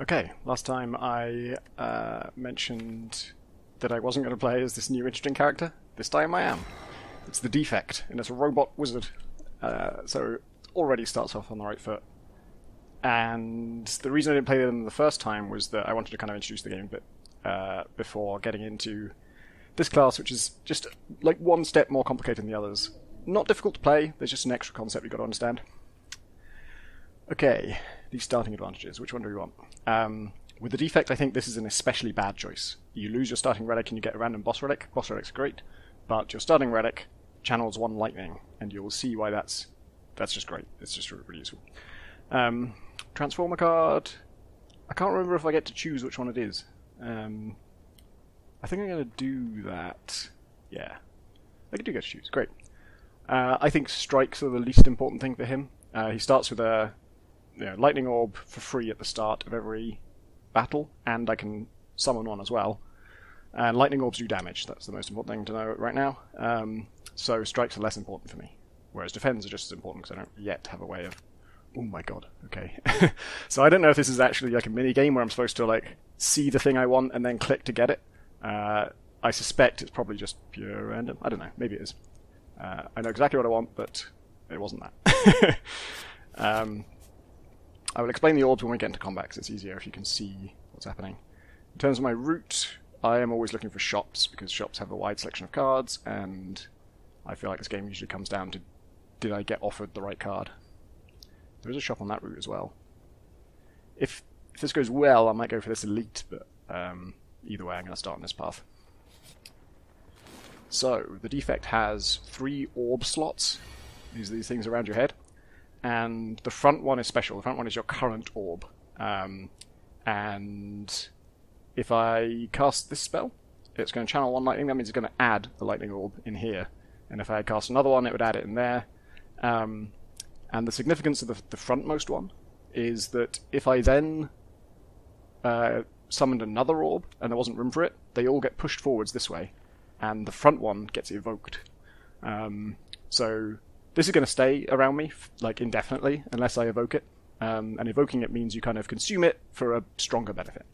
Okay, last time I uh, mentioned that I wasn't going to play as this new interesting character. This time I am. It's the Defect, and it's a robot wizard. Uh, so it already starts off on the right foot. And the reason I didn't play them the first time was that I wanted to kind of introduce the game a bit uh, before getting into this class, which is just like one step more complicated than the others. Not difficult to play, there's just an extra concept you've got to understand. Okay, these starting advantages. Which one do we want? Um, with the defect, I think this is an especially bad choice. You lose your starting relic and you get a random boss relic. Boss relic's great, but your starting relic channels one lightning, and you'll see why that's that's just great. It's just really, useful. Um, transformer card. I can't remember if I get to choose which one it is. Um, I think I'm going to do that. Yeah, I do get to choose. Great. Uh, I think strikes are the least important thing for him. Uh, he starts with a know, lightning orb for free at the start of every battle, and I can summon one as well. And lightning orbs do damage. That's the most important thing to know right now. Um, so strikes are less important for me, whereas defends are just as important because I don't yet have a way of. Oh my god. Okay. so I don't know if this is actually like a mini game where I'm supposed to like see the thing I want and then click to get it. Uh, I suspect it's probably just pure random. I don't know. Maybe it is. Uh, I know exactly what I want, but it wasn't that. um, I will explain the orbs when we get into combat because it's easier if you can see what's happening. In terms of my route, I am always looking for shops because shops have a wide selection of cards, and I feel like this game usually comes down to did I get offered the right card. There is a shop on that route as well. If if this goes well, I might go for this elite, but um, either way, I'm going to start on this path. So the defect has three orb slots. These are these things around your head and the front one is special. The front one is your current orb. Um, and if I cast this spell, it's going to channel one lightning. That means it's going to add the lightning orb in here. And if I cast another one, it would add it in there. Um, and the significance of the, the frontmost one is that if I then uh, summoned another orb and there wasn't room for it, they all get pushed forwards this way, and the front one gets evoked. Um, so this is going to stay around me like indefinitely unless I evoke it. Um, and evoking it means you kind of consume it for a stronger benefit.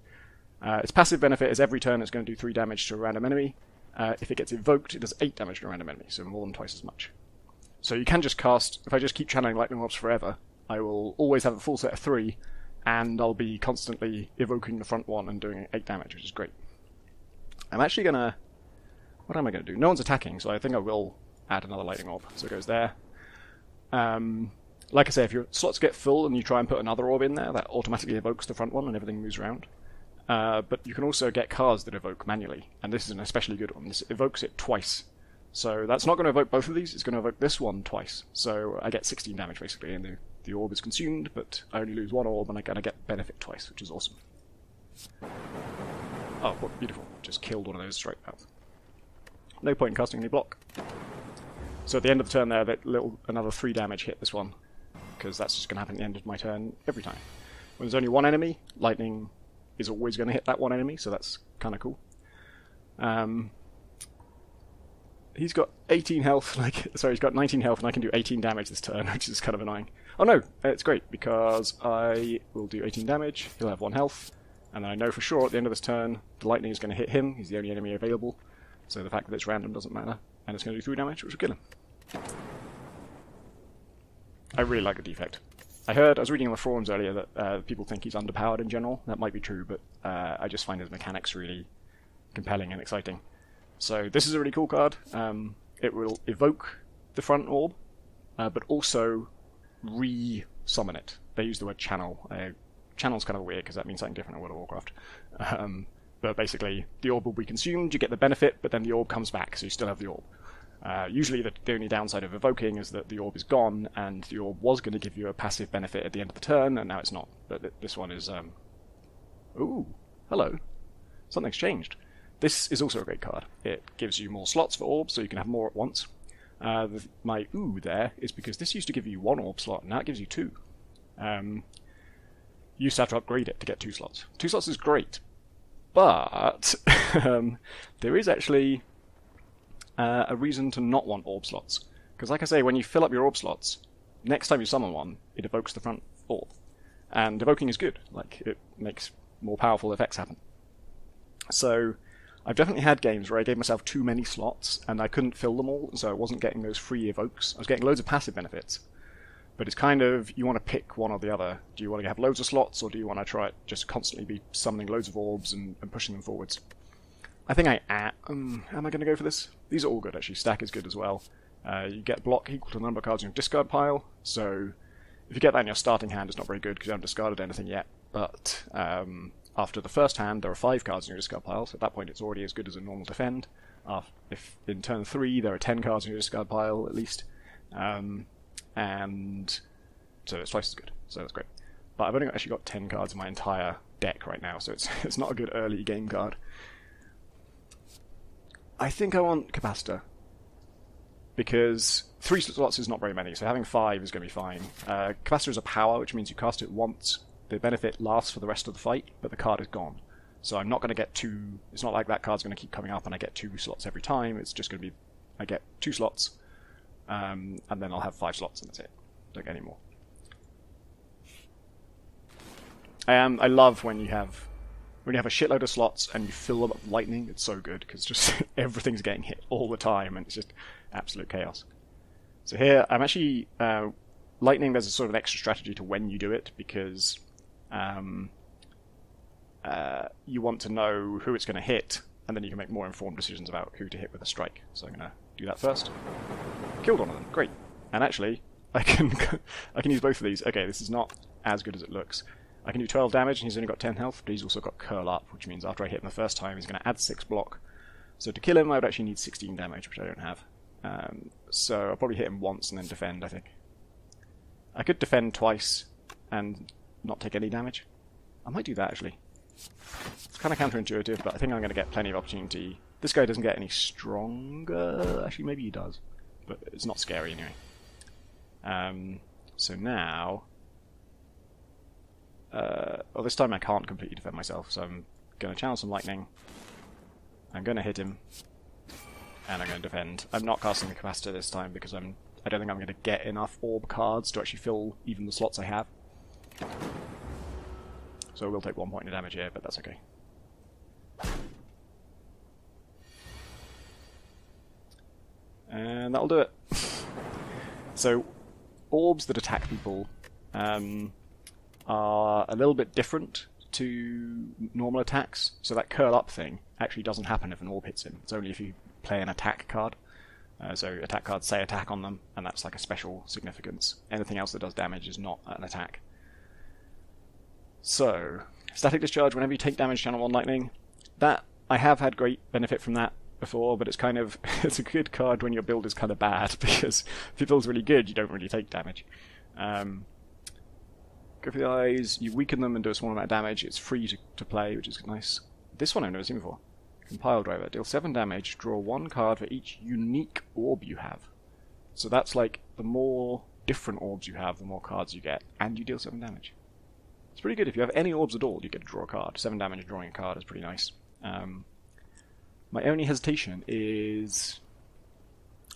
Uh, its passive benefit is every turn it's going to do 3 damage to a random enemy. Uh, if it gets evoked, it does 8 damage to a random enemy, so more than twice as much. So you can just cast, if I just keep channeling Lightning Orbs forever, I will always have a full set of 3, and I'll be constantly evoking the front one and doing 8 damage, which is great. I'm actually going to... What am I going to do? No one's attacking, so I think I will add another Lightning Orb. So it goes there, um, like I say, if your slots get full and you try and put another orb in there, that automatically evokes the front one and everything moves around. Uh, but you can also get cards that evoke manually, and this is an especially good one. This evokes it twice. So that's not going to evoke both of these, it's going to evoke this one twice. So I get 16 damage basically, and the, the orb is consumed, but I only lose one orb and I kind of get benefit twice, which is awesome. Oh, what beautiful. Just killed one of those straight out. No point in casting any block. So at the end of the turn there, that little another three damage hit this one, because that's just going to happen at the end of my turn every time. When there's only one enemy, lightning is always going to hit that one enemy, so that's kind of cool. Um, he's got 18 health, like sorry, he's got 19 health, and I can do 18 damage this turn, which is kind of annoying. Oh no, it's great because I will do 18 damage. He'll have one health, and I know for sure at the end of this turn the lightning is going to hit him. He's the only enemy available, so the fact that it's random doesn't matter and it's going to do 3 damage, which will kill him. I really like the defect. I heard, I was reading on the forums earlier that uh, people think he's underpowered in general. That might be true, but uh, I just find his mechanics really compelling and exciting. So this is a really cool card. Um, it will evoke the front orb, uh, but also re-summon it. They use the word channel. Uh, channel's kind of weird because that means something different in World of Warcraft. Um, but basically, the orb will be consumed, you get the benefit, but then the orb comes back, so you still have the orb. Uh, usually, the, the, only downside of evoking is that the orb is gone, and the orb was going to give you a passive benefit at the end of the turn, and now it's not. But th- this one is. Um... Ooh, hello. Something's changed. This is also a great card. It gives you more slots for orbs, so you can have more at once. Uh, the, my ooh there is because this used to give you one orb slot, and now it gives you two. Um, you used to have to upgrade it to get two slots. Two slots is great, but um, there is actually uh, a reason to not want orb slots. Because, like I say, when you fill up your orb slots, next time you summon one, it evokes the front orb. and evoking is good. Like it makes more powerful effects happen. So I've definitely had games where I gave myself too many slots and I couldn't fill them all, so I wasn't getting those free evokes. I was getting loads of passive benefits, but it's kind of you want to pick one or the other. Do you want to have loads of slots, or do you want to try just constantly be summoning loads of orbs and, and pushing them forwards? I think I am. Um, am I going to go for this? These are all good actually. Stack is good as well. Uh, you get block equal to the number of cards in your discard pile, so if you get that in your starting hand, it's not very good because you haven't discarded anything yet. But um, after the first hand, there are five cards in your discard pile, so at that point it's already as good as a normal defend. If in turn three there are ten cards in your discard pile at least, um, and so it's twice as good. So that's great. But I've only actually got ten cards in my entire deck right now, so it's it's not a good early game card. I think I want Capacitor because three slots is not very many, so having five is going to be fine. Uh, Capacitor is a power, which means you cast it once. The benefit lasts for the rest of the fight, but the card is gone. So I'm not going to get two. It's not like that card's going to keep coming up and I get two slots every time. It's just going to be I get two slots, um, and then I'll have five slots, and that's it. Don't get any more. Um, I love when you have when you have a shitload of slots and you fill them up with lightning. It's so good because just everything's getting hit all the time, and it's just absolute chaos. So here, I'm actually uh, lightning. There's a sort of an extra strategy to when you do it because um, uh, you want to know who it's going to hit, and then you can make more informed decisions about who to hit with a strike. So I'm going to do that first. Killed one of them. Great. And actually, I can I can use both of these. Okay, this is not as good as it looks. I can do 12 damage, and he's only got 10 health, but he's also got curl up, which means after I hit him the first time, he's going to add 6 block. So to kill him, I would actually need 16 damage, which I don't have. Um, so I'll probably hit him once and then defend, I think. I could defend twice and not take any damage. I might do that, actually. It's kind of counterintuitive, but I think I'm going to get plenty of opportunity. This guy doesn't get any stronger. Actually, maybe he does. But it's not scary anyway. Um, so now... Uh, well, this time I can't completely defend myself, so I'm going to channel some lightning. I'm going to hit him and I'm going to defend. I'm not casting the capacitor this time because I'm I don't think I'm going to get enough orb cards to actually fill even the slots I have. So we'll take one point of damage here, but that's okay. And that'll do it. so, orbs that attack people um, are a little bit different to normal attacks. So that curl up thing actually doesn't happen if an orb hits him. It's only if you play an attack card. Uh, so attack cards say attack on them, and that's like a special significance. Anything else that does damage is not an attack. So, static discharge, whenever you take damage, channel one lightning. That, I have had great benefit from that before, but it's kind of, it's a good card when your build is kind of bad, because if your build's really good, you don't really take damage. Um, go for the eyes, you weaken them and do a small amount of damage, it's free to, to play, which is nice. This one I've never seen before. Compile driver. Deal 7 damage, draw 1 card for each unique orb you have. So that's like, the more different orbs you have, the more cards you get, and you deal 7 damage. It's pretty good. If you have any orbs at all, you get to draw a card. 7 damage drawing a card is pretty nice. Um, my only hesitation is...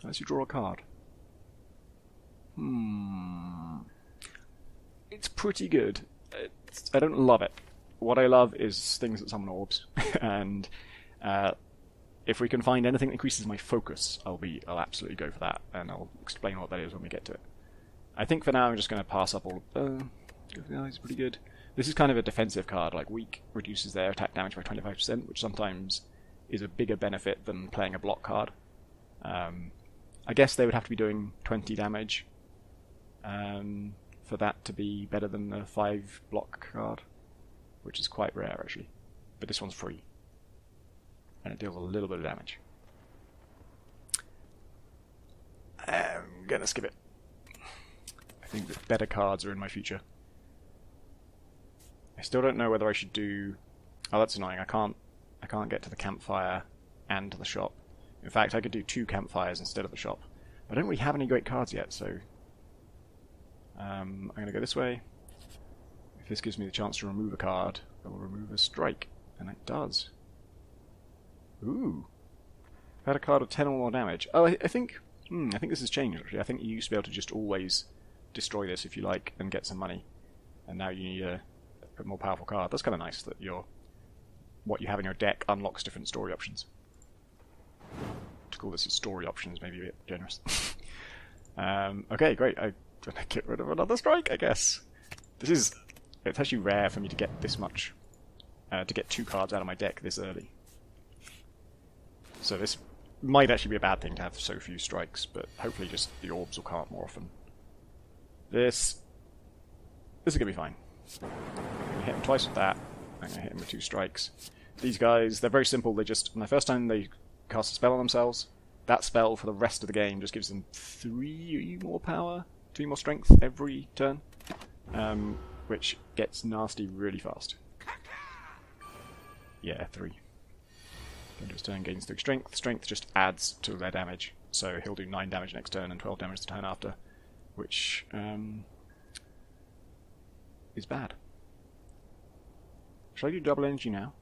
Unless you draw a card. Hmm... It's pretty good. It's, I don't love it. What I love is things that summon orbs, and uh, if we can find anything that increases my focus, I'll be I'll absolutely go for that, and I'll explain what that is when we get to it. I think for now I'm just going to pass up all. Uh, it's pretty good. This is kind of a defensive card. Like weak reduces their attack damage by 25%, which sometimes is a bigger benefit than playing a block card. Um, I guess they would have to be doing 20 damage um, for that to be better than the 5 block card, which is quite rare actually. But this one's free and it deals a little bit of damage. I'm gonna skip it. I think that better cards are in my future. I still don't know whether I should do. Oh, that's annoying. I can't. Can't get to the campfire and the shop. In fact, I could do two campfires instead of the shop. I don't really have any great cards yet, so um, I'm going to go this way. If this gives me the chance to remove a card, I will remove a strike, and it does. Ooh. I've had a card of 10 or more damage. Oh, I, I think... Hmm, I think this has changed, actually. I think you used to be able to just always destroy this if you like and get some money. and now you need a, a more powerful card. That's kind of nice that your what you have in your deck unlocks different story options. To call this a story options maybe a bit generous. um, okay, great. I'm gonna get rid of another strike, I guess. This is it's actually rare for me to get this much, uh, to get two cards out of my deck this early. So this might actually be a bad thing to have so few strikes, but hopefully just the orbs will come up more often. This... This is to be fine. I'm to hit him twice with that. I'm to hit him with two strikes. These guys, they're very simple. They just, on the first time they cast a spell on themselves, that spell for the rest of the game just gives them three more power, three more strength every turn, um, which gets nasty really fast. Yeah, three. End of his turn gains 3 strength. Strength just adds to their damage, so he'll do 9 damage next turn and 12 damage the turn after, which um, is bad. Should I do double energy now?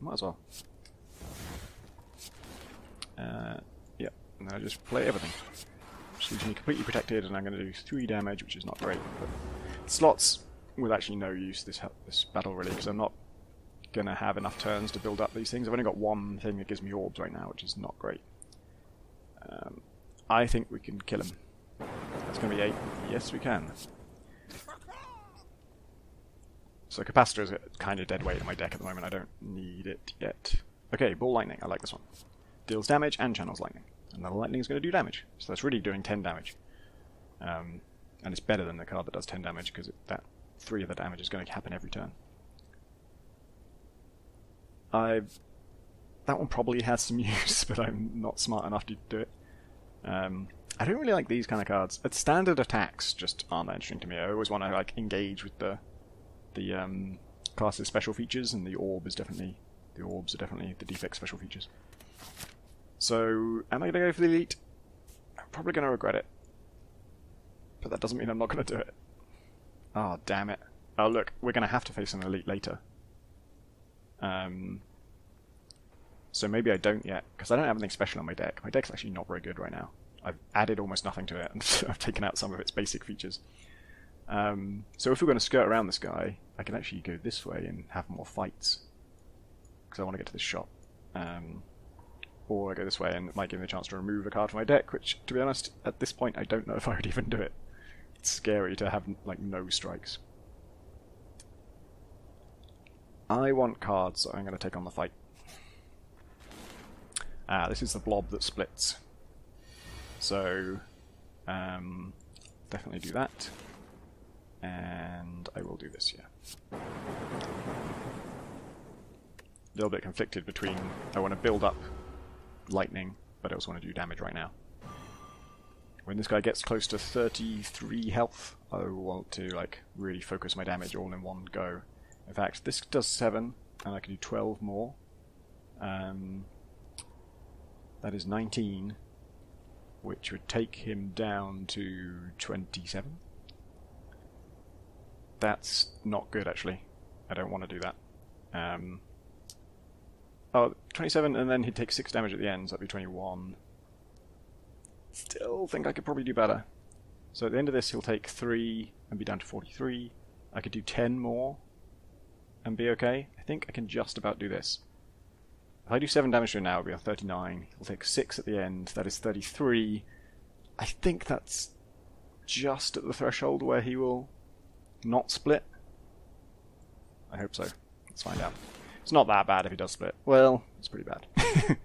Might as well. Uh, yeah, I just play everything. Which leaves me completely protected, and I'm going to do 3 damage, which is not great. But slots with actually no use this this battle really, because I'm not gonna have enough turns to build up these things. I've only got one thing that gives me orbs right now, which is not great. Um, I think we can kill him. That's gonna be eight. Yes, we can. So capacitor is kind of dead weight in my deck at the moment. I don't need it yet. Okay, ball lightning. I like this one. Deals damage and channels lightning. Another lightning is going to do damage. So that's really doing 10 damage. Um, and it's better than the card that does 10 damage because that 3 of the damage is going to happen every turn. I've... that one probably has some use, but I'm not smart enough to do it. Um, I don't really like these kind of cards. At standard attacks just aren't that interesting to me. I always want to like engage with the the um, class's special features, and the orb is definitely the orbs are definitely the defect special features. So, am I going to go for the elite? I'm probably going to regret it, but that doesn't mean I'm not going to do it. Oh damn it! Oh look, we're going to have to face an elite later. Um, so maybe I don't yet, because I don't have anything special on my deck. My deck's actually not very good right now. I've added almost nothing to it, and I've taken out some of its basic features. Um, so if we're going to skirt around this guy, I can actually go this way and have more fights, because I want to get to this shop. Um, or I go this way and it might give me a chance to remove a card from my deck, which, to be honest, at this point I don't know if I would even do it. It's scary to have, like, no strikes. I want cards, so I'm going to take on the fight. Ah, this is the blob that splits. So, um, definitely do that. And I will do this, yeah. A little bit conflicted between I want to build up lightning, but I also want to do damage right now. When this guy gets close to 33 health, I want to like really focus my damage all in one go. In fact, this does 7, and I can do 12 more. Um, that is 19, which would take him down to 27. That's not good, actually. I don't want to do that. Um, oh, 27, and then he'd take 6 damage at the end, so that'd be 21. Still think I could probably do better. So at the end of this, he'll take 3 and be down to 43. I could do 10 more, and be okay. I think I can just about do this. If I do 7 damage to him now, it'll be on 39. He'll take 6 at the end, that is 33. I think that's just at the threshold where he will not split. I hope so. Let's find out. It's not that bad if he does split. Well, it's pretty bad.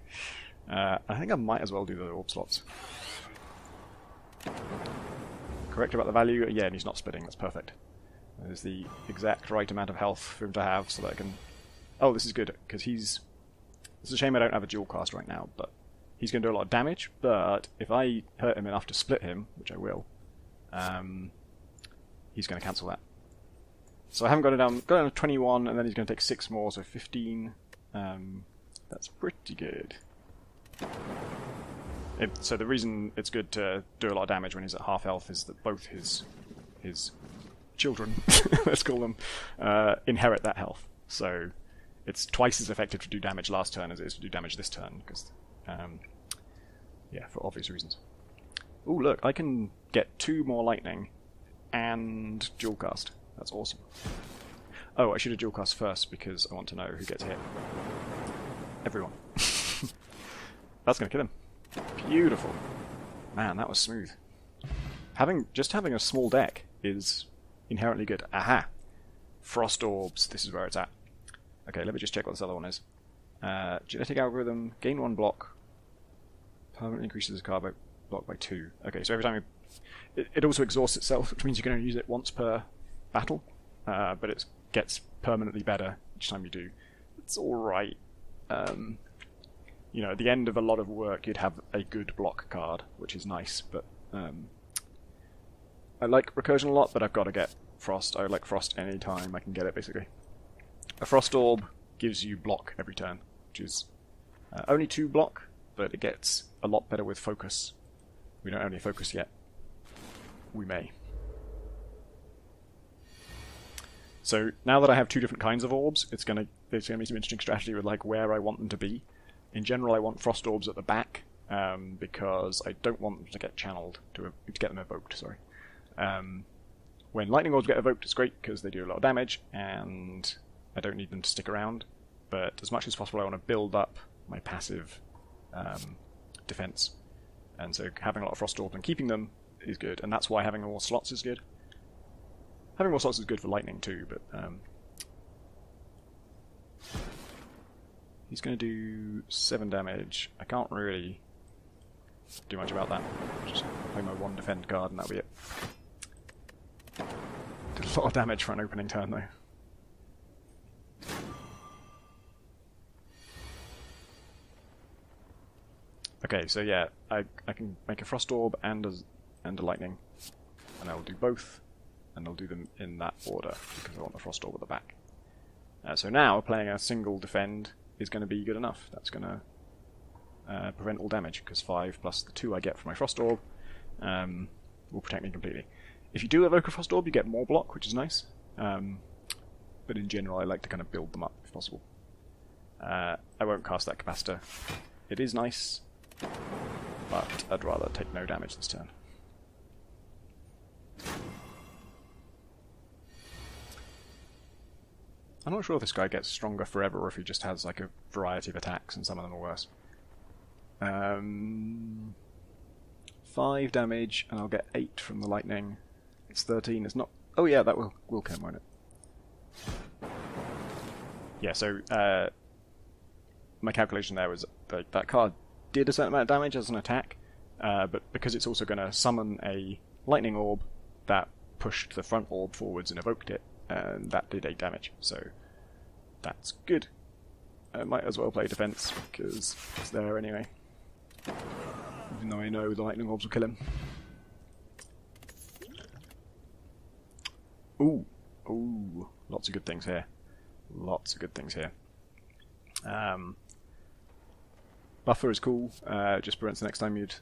uh, I think I might as well do the orb slots. Correct about the value? Yeah, and he's not splitting. That's perfect. There's the exact right amount of health for him to have so that I can... Oh, this is good, because he's... It's a shame I don't have a dual cast right now, but he's going to do a lot of damage, but if I hurt him enough to split him, which I will, um, he's going to cancel that. So I haven't got it down, got it down to 21, and then he's going to take 6 more, so 15. Um, that's pretty good. It, so the reason it's good to do a lot of damage when he's at half health is that both his his children, let's call them, uh, inherit that health. So it's twice as effective to do damage last turn as it is to do damage this turn, because, um, yeah, for obvious reasons. Oh, look, I can get two more lightning and dual cast. That's awesome. Oh, I should have dual cast first because I want to know who gets hit. Everyone. That's going to kill him. Beautiful. Man, that was smooth. Having Just having a small deck is inherently good. Aha! Frost Orbs, this is where it's at. Okay, let me just check what this other one is. Uh, genetic algorithm, gain one block, permanently increases the card by block by two. Okay, so every time you, it, it also exhausts itself, which means you can only use it once per battle, uh, but it gets permanently better each time you do. It's alright. Um, you know, at the end of a lot of work, you'd have a good block card, which is nice, but um, I like recursion a lot, but I've got to get frost. I like frost any time I can get it, basically. A frost orb gives you block every turn, which is uh, only two block, but it gets a lot better with focus. We don't have any focus yet. We may. So now that I have two different kinds of orbs, it's gonna there's gonna be some interesting strategy with like where I want them to be. In general, I want frost orbs at the back um, because I don't want them to get channeled to to get them evoked. Sorry. Um, when lightning orbs get evoked, it's great because they do a lot of damage, and I don't need them to stick around. But as much as possible, I want to build up my passive um, defense, and so having a lot of frost orbs and keeping them is good, and that's why having more slots is good. Having more slots is good for lightning too, but um, he's going to do seven damage. I can't really do much about that. Just play my one defend card and that'll be it. Did a lot of damage for an opening turn though. Okay, so yeah, I I can make a frost orb and a and a lightning, and I will do both, and I'll do them in that order because I want the frost orb at the back. Uh, so now playing a single defend is going to be good enough. That's going to uh, prevent all damage because five plus the two I get from my frost orb um, will protect me completely. If you do evoke a frost orb, you get more block, which is nice. Um, but in general, I like to kind of build them up if possible. Uh, I won't cast that capacitor. It is nice, but I'd rather take no damage this turn. I'm not sure if this guy gets stronger forever or if he just has like a variety of attacks and some of them are worse. Um, 5 damage and I'll get 8 from the lightning. It's 13, it's not... Oh yeah, that will, will come, won't it? Yeah, so uh, my calculation there was that that card did a certain amount of damage as an attack, uh, but because it's also going to summon a lightning orb that pushed the front orb forwards and evoked it, and that did 8 damage, so that's good. I might as well play defense, because it's there anyway. Even though I know the lightning orbs will kill him. Ooh, ooh, lots of good things here. Lots of good things here. Um, buffer is cool. Uh, just prevents the next time you'd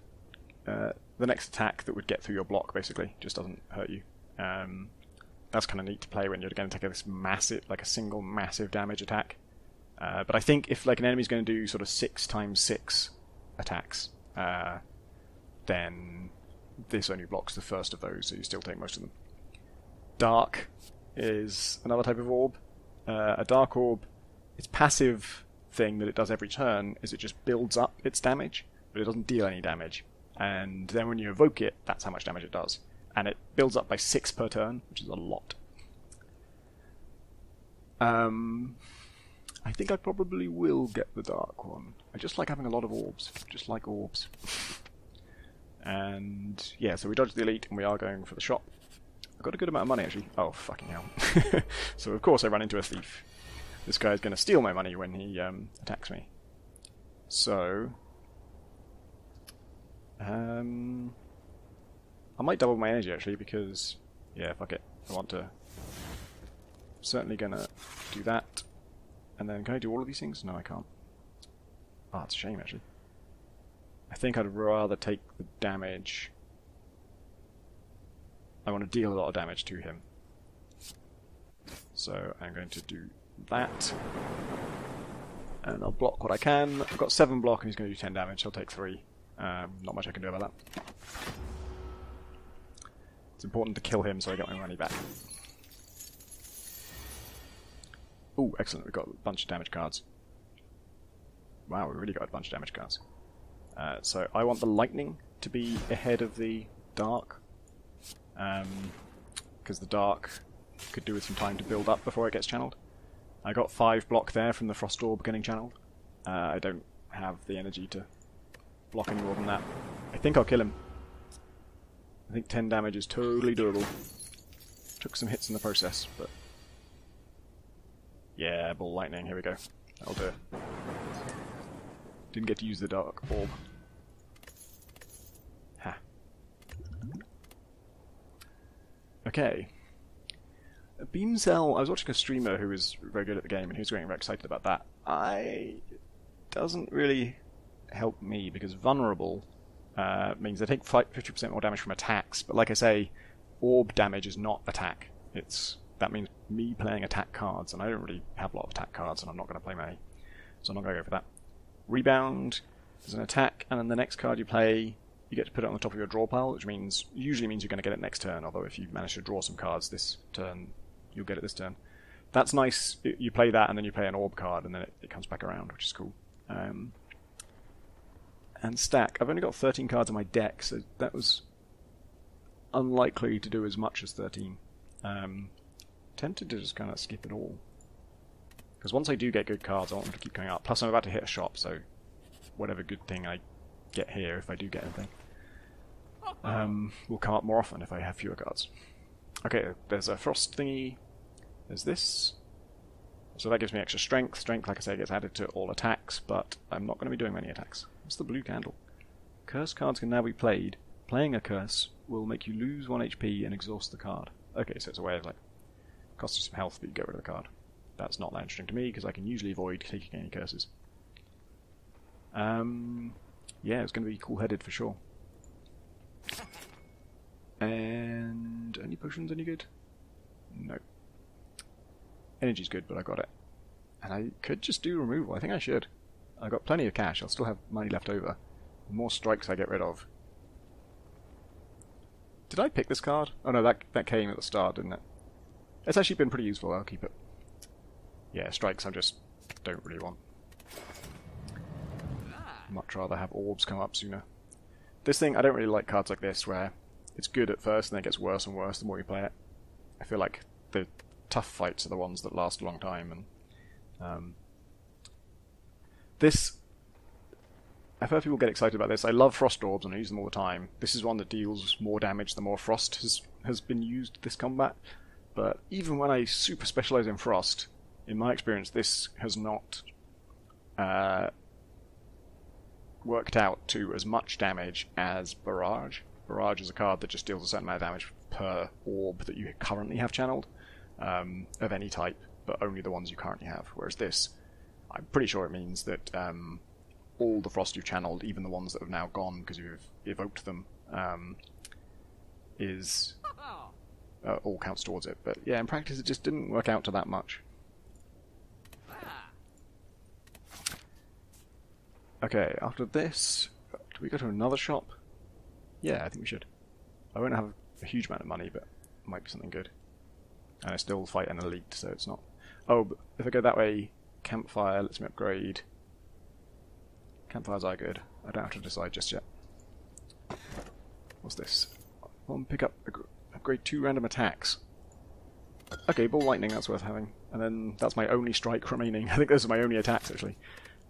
uh, the next attack that would get through your block. Basically, just doesn't hurt you. Um, that's kind of neat to play when you're going to take this massive, like a single massive damage attack. Uh, but I think if like an enemy's going to do sort of six times six attacks, uh, then this only blocks the first of those, so you still take most of them. Dark is another type of orb. Uh, a dark orb, its passive thing that it does every turn is it just builds up its damage, but it doesn't deal any damage. And then when you evoke it, that's how much damage it does. And it builds up by six per turn, which is a lot. Um, I think I probably will get the dark one. I just like having a lot of orbs. Just like orbs. and yeah, so we dodged the elite and we are going for the shop. I've got a good amount of money actually. Oh, fucking hell. so of course I run into a thief. This guy's going to steal my money when he um, attacks me. So... Um, I might double my energy actually because, yeah, fuck it. I want to... Certainly gonna do that. And then, can I do all of these things? No, I can't. Ah, oh, it's a shame, actually. I think I'd rather take the damage. I want to deal a lot of damage to him. So I'm going to do that. And I'll block what I can. I've got 7 block and he's going to do 10 damage. I'll take 3. Um, not much I can do about that. It's important to kill him so I get my money back. Oh, excellent. We've got a bunch of damage cards. Wow, we really got a bunch of damage cards. Uh, so I want the lightning to be ahead of the dark. Because um, the dark could do with some time to build up before it gets channeled. I got 5 block there from the Frost Orb getting channeled. Uh, I don't have the energy to block any more than that. I think I'll kill him. I think 10 damage is totally doable. Took some hits in the process, but... Yeah, Ball Lightning, here we go. That'll do it. Didn't get to use the Dark Orb. Ha. Okay. Beam Cell, I was watching a streamer who was very good at the game and he was getting very excited about that. I... doesn't really help me because Vulnerable uh, means they take 50% more damage from attacks, but like I say, orb damage is not attack. It's That means me playing attack cards, and I don't really have a lot of attack cards, and I'm not going to play many, so I'm not going to go for that. Rebound is an attack, and then the next card you play, you get to put it on the top of your draw pile, which means usually means you're going to get it next turn, although if you manage to draw some cards this turn, you'll get it this turn. That's nice. You play that, and then you play an orb card, and then it, it comes back around, which is cool. Um, and stack. I've only got 13 cards in my deck, so that was unlikely to do as much as 13. Um, tempted to just kind of skip it all. Because once I do get good cards, I want them to keep going up. Plus, I'm about to hit a shop, so whatever good thing I get here, if I do get anything, um, will come up more often if I have fewer cards. Okay, there's a frost thingy. There's this. So that gives me extra strength. Strength, like I say, gets added to all attacks, but I'm not going to be doing many attacks. What's the blue candle? Curse cards can now be played. Playing a curse will make you lose 1 HP and exhaust the card. Okay, so it's a way of like, cost you some health, but you get rid of the card. That's not that interesting to me, because I can usually avoid taking any curses. Um, yeah, it's going to be cool-headed for sure. And any potions any good? No. Energy's good, but I got it. And I could just do removal. I think I should. I've got plenty of cash. I'll still have money left over. The more strikes I get rid of. Did I pick this card? Oh no, that that came at the start, didn't it? It's actually been pretty useful. I'll keep it. Yeah, strikes I just don't really want. Much rather have orbs come up sooner. This thing, I don't really like cards like this where it's good at first and then it gets worse and worse the more you play it. I feel like the tough fights are the ones that last a long time and um, this, I've heard people get excited about this. I love frost orbs and I use them all the time. This is one that deals more damage the more frost has has been used this combat. But even when I super specialize in frost, in my experience, this has not uh, worked out to as much damage as Barrage. Barrage is a card that just deals a certain amount of damage per orb that you currently have channeled um, of any type, but only the ones you currently have. Whereas this I'm pretty sure it means that um, all the frost you've channeled, even the ones that have now gone because you've evoked them, um, is uh, all counts towards it. But yeah, in practice, it just didn't work out to that much. Okay, after this, do we go to another shop? Yeah, I think we should. I won't have a huge amount of money, but might be something good. And I still fight an elite, so it's not. Oh, but if I go that way, Campfire lets me upgrade. Campfires are good. I don't have to decide just yet. What's this? One pick up upgrade two random attacks. Okay, ball lightning, that's worth having. And then that's my only strike remaining. I think those are my only attacks actually.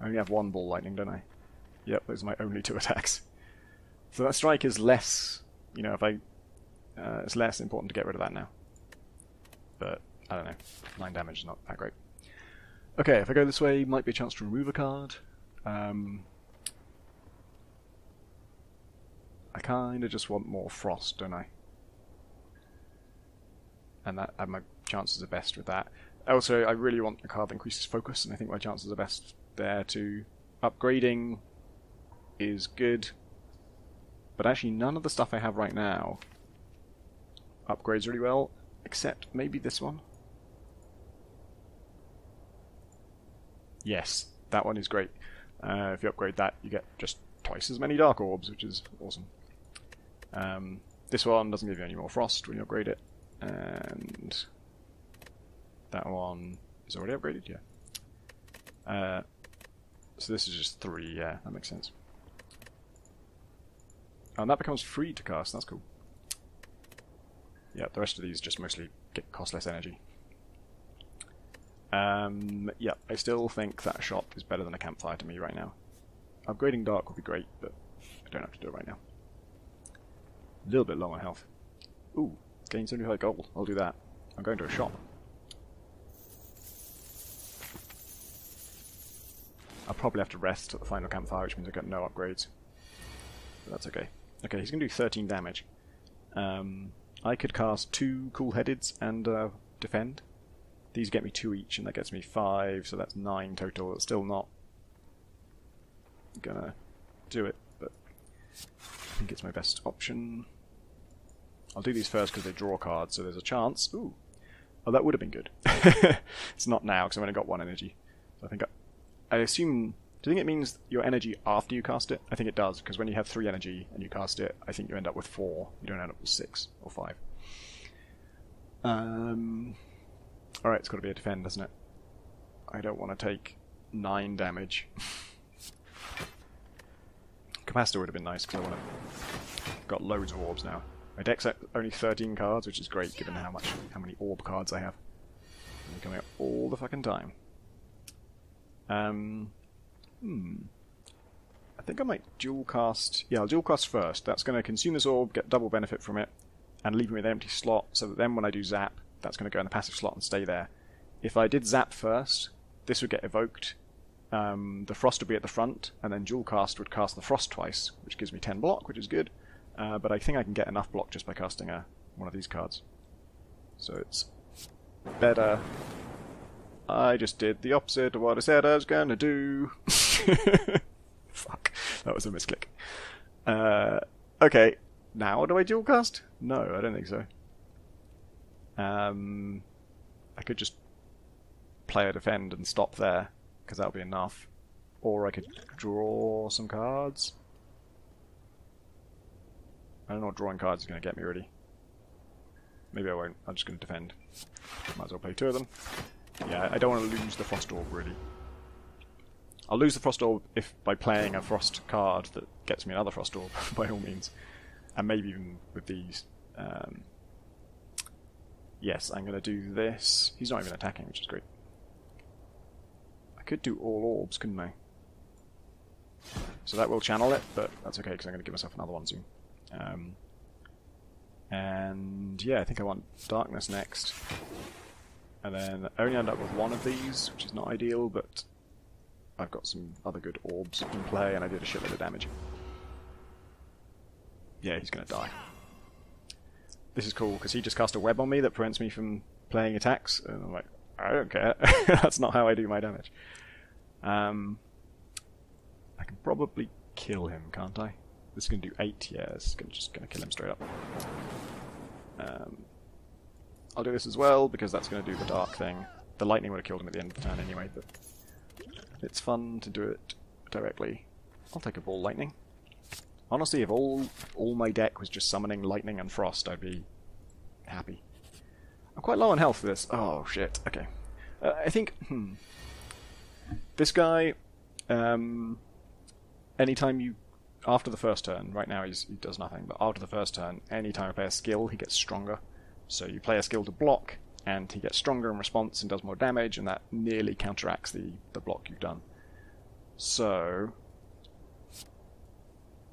I only have one ball lightning, don't I? Yep, those are my only two attacks. So that strike is less, you know, if I, uh, it's less important to get rid of that now. But I don't know, nine damage is not that great. Okay, if I go this way, might be a chance to remove a card. Um, I kind of just want more frost, don't I? And that and my chances are best with that. Also, I really want a card that increases focus, and I think my chances are best there too. Upgrading is good, but actually none of the stuff I have right now upgrades really well, except maybe this one. Yes, that one is great. Uh, if you upgrade that, you get just twice as many Dark Orbs, which is awesome. Um, this one doesn't give you any more frost when you upgrade it, and that one is already upgraded, yeah. Uh, so this is just three, yeah, that makes sense. And that becomes free to cast, that's cool. Yeah, the rest of these just mostly get cost less energy. Um, yeah, I still think that shop is better than a campfire to me right now. Upgrading dark would be great, but I don't have to do it right now. A little bit low on health. Ooh, gain 75 gold. I'll do that. I'm going to a shop. I'll probably have to rest at the final campfire, which means I've got no upgrades. But that's okay. Okay, he's going to do 13 damage. Um, I could cast two cool-headeds and uh, defend. These get me two each, and that gets me five, so that's nine total. It's still not gonna do it, but I think it's my best option. I'll do these first because they draw cards, so there's a chance. Ooh, oh, that would have been good. it's not now because I've only got one energy. So I think I, I assume. Do you think it means your energy after you cast it? I think it does because when you have three energy and you cast it, I think you end up with four. You don't end up with six or five. Um. All right, it's got to be a defend, doesn't it? I don't want to take nine damage. Capacitor would have been nice because I want to. Got loads of orbs now. My deck's only 13 cards, which is great given how much, how many orb cards I have. They're coming up all the fucking time. Um, hmm. I think I might dual cast. Yeah, I'll dual cast first. That's going to consume this orb, get double benefit from it, and leave me with an empty slot. So that then when I do zap, that's going to go in the passive slot and stay there. If I did Zap first, this would get evoked. Um, the Frost would be at the front, and then Dual Cast would cast the Frost twice, which gives me 10 block, which is good. Uh, but I think I can get enough block just by casting a, one of these cards. So it's better. I just did the opposite of what I said I was going to do. Fuck, that was a misclick. Uh, okay, now do I dual cast? No, I don't think so. Um, I could just play a defend and stop there, because that'll be enough. Or I could draw some cards. I don't know what drawing cards is going to get me, really. Maybe I won't. I'm just going to defend. Might as well play two of them. Yeah, I don't want to lose the Frost Orb, really. I'll lose the Frost Orb if by playing a Frost card that gets me another Frost Orb, by all means. And maybe even with these. Um, Yes, I'm going to do this. He's not even attacking, which is great. I could do all orbs, couldn't I? So that will channel it, but that's okay because I'm going to give myself another one soon. Um, and yeah, I think I want darkness next. And then I only end up with one of these, which is not ideal, but I've got some other good orbs in play, and I did a shitload of damage. Yeah, he's going to die this is cool because he just cast a web on me that prevents me from playing attacks, and I'm like, I don't care. That's not how I do my damage. Um, I can probably kill him, can't I? This is going to do 8, yeah, it's just going to kill him straight up. Um, I'll do this as well, because that's going to do the dark thing. The lightning would have killed him at the end of the turn anyway, but it's fun to do it directly. I'll take a ball lightning. Honestly, if all all my deck was just summoning lightning and frost, I'd be happy. I'm quite low on health for this. Oh shit. Okay. Uh, I think hmm, this guy. Um, anytime you after the first turn, right now he does nothing, but after the first turn, anytime I play a skill, he gets stronger. So you play a skill to block, and he gets stronger in response and does more damage, and that nearly counteracts the, the block you've done. So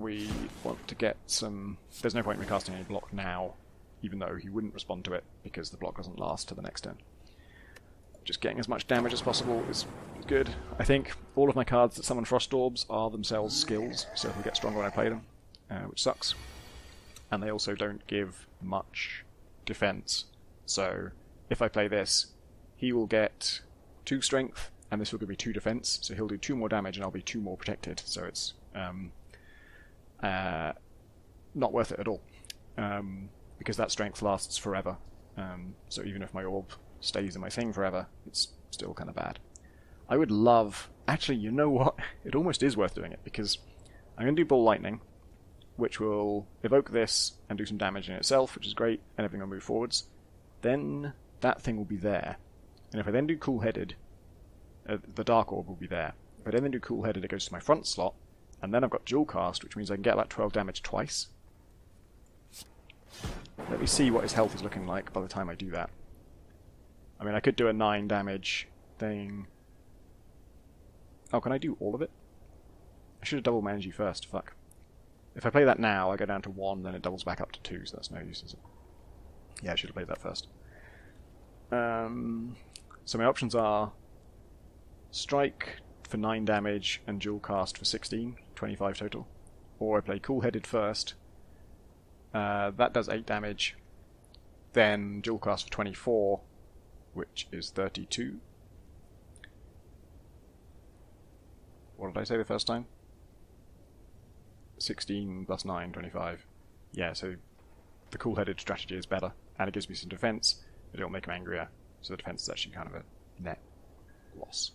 we want to get some... There's no point in me casting any block now, even though he wouldn't respond to it, because the block doesn't last to the next turn. Just getting as much damage as possible is good. I think all of my cards that summon Frost Orbs are themselves skills, so they get stronger when I play them, uh, which sucks. And they also don't give much defense. So if I play this, he will get 2 strength, and this will give me 2 defense, so he'll do 2 more damage and I'll be 2 more protected. So it's um, uh, not worth it at all. Um, because that strength lasts forever. Um, so even if my orb stays in my thing forever, it's still kind of bad. I would love. Actually, you know what? It almost is worth doing it because I'm going to do Ball Lightning. which will evoke this and do some damage in itself, which is great, and everything will move forwards. Then that thing will be there. And if I then do Cool Headed, uh, the Dark Orb will be there. If I then do Cool Headed, it goes to my front slot, and then I've got Dual Cast, which means I can get that 12 damage twice. Let me see what his health is looking like by the time I do that. I mean, I could do a 9 damage thing. Oh, can I do all of it? I should have doubled my energy first, fuck. If I play that now, I go down to 1, then it doubles back up to 2, so that's no use, is it? Yeah, I should have played that first. Um, so my options are Strike for 9 damage and Dual Cast for 16, 25 total. Or I play Cool Headed first. Uh, that does 8 damage. Then Dual Cast for 24, which is 32. What did I say the first time? 16 plus 9, 25. Yeah, so the cool headed strategy is better, and it gives me some defense, but it'll make him angrier, so the defense is actually kind of a net loss.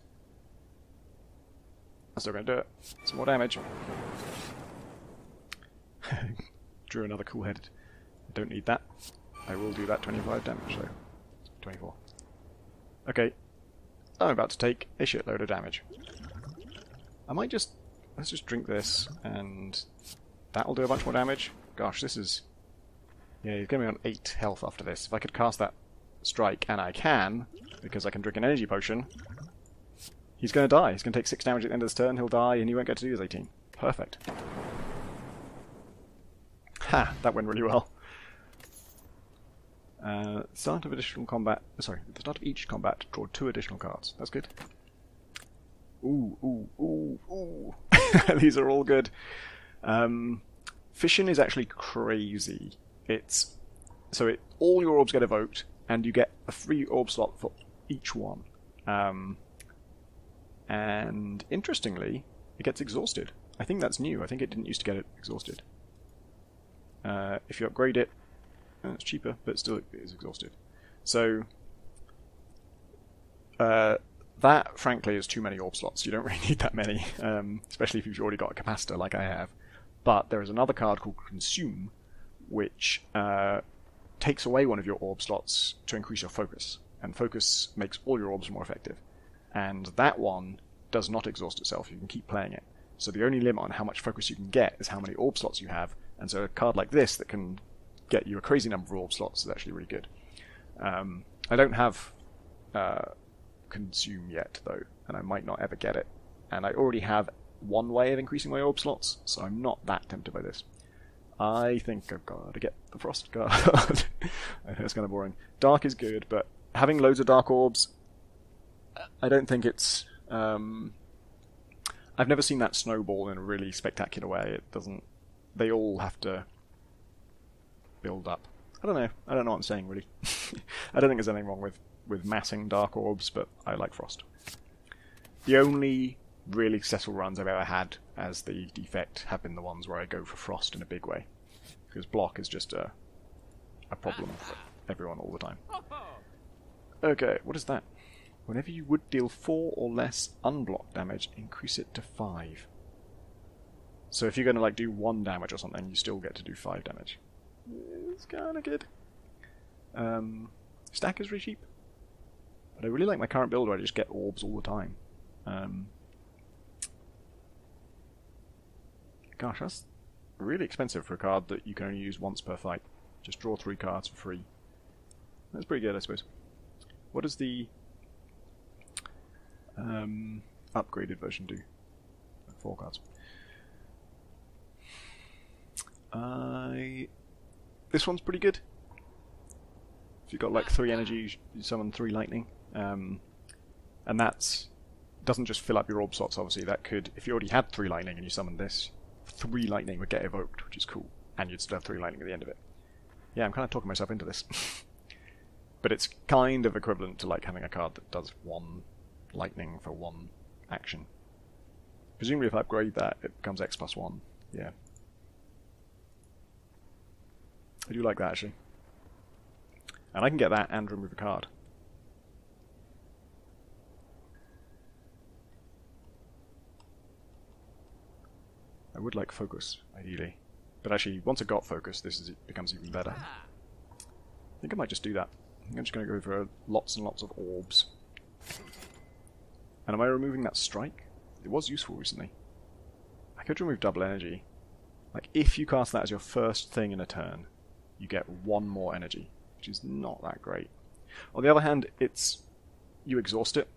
I'm still going to do it. Some more damage. Drew another cool headed. I don't need that. I will do that 25 damage though. 24. Okay. I'm about to take a shitload of damage. I might just... Let's just drink this, and that'll do a bunch more damage. Gosh, this is... Yeah, he's going to be on 8 health after this. If I could cast that strike, and I can, because I can drink an energy potion, he's going to die. He's going to take 6 damage at the end of this turn, he'll die, and he won't get to do his 18. Perfect. Ha! That went really well. Uh, start of additional combat. Sorry, at the start of each combat, draw two additional cards. That's good. Ooh, ooh, ooh, ooh. These are all good. Um, fission is actually crazy. It's so it all your orbs get evoked, and you get a free orb slot for each one. Um, and interestingly, it gets exhausted. I think that's new. I think it didn't used to get it exhausted. Uh, if you upgrade it, uh, it's cheaper, but still it is exhausted. So uh, that, frankly, is too many orb slots. You don't really need that many, um, especially if you've already got a capacitor like I have. But there is another card called Consume, which uh, takes away one of your orb slots to increase your focus. And focus makes all your orbs more effective. And that one does not exhaust itself. You can keep playing it. So the only limit on how much focus you can get is how many orb slots you have. And so a card like this that can get you a crazy number of orb slots is actually really good. Um, I don't have uh, consume yet though, and I might not ever get it. And I already have one way of increasing my orb slots, so I'm not that tempted by this. I think I've got to get the frost card. I know it's kind of boring. Dark is good, but having loads of dark orbs, I don't think it's. Um, I've never seen that snowball in a really spectacular way. It doesn't. They all have to build up. I don't know. I don't know what I'm saying really. I don't think there's anything wrong with with massing dark orbs, but I like frost. The only really successful runs I've ever had as the defect have been the ones where I go for frost in a big way, because block is just a a problem for everyone all the time. Okay, what is that? Whenever you would deal four or less unblocked damage, increase it to five. So if you're going to like do one damage or something, you still get to do five damage. It's kind of good. Um, stack is really cheap. But I really like my current build where I just get orbs all the time. Um, gosh, that's really expensive for a card that you can only use once per fight. Just draw three cards for free. That's pretty good, I suppose. What does the um, upgraded version do? Four cards. I. This one's pretty good. If you've got like three energy, you summon three lightning. Um, and that's doesn't just fill up your orb slots. Obviously, that could if you already had three lightning and you summoned this, three lightning would get evoked, which is cool, and you'd still have three lightning at the end of it. Yeah, I'm kind of talking myself into this, but it's kind of equivalent to like having a card that does one lightning for one action. Presumably, if I upgrade that, it becomes X plus one. Yeah, I do like that actually, and I can get that and remove a card. I would like focus, ideally. But actually, once I got focus, this is, it becomes even better. I think I might just do that. I'm just going to go for lots and lots of orbs. And am I removing that strike? It was useful recently. I could remove double energy. Like, if you cast that as your first thing in a turn, you get one more energy, which is not that great. On the other hand, it's you exhaust it,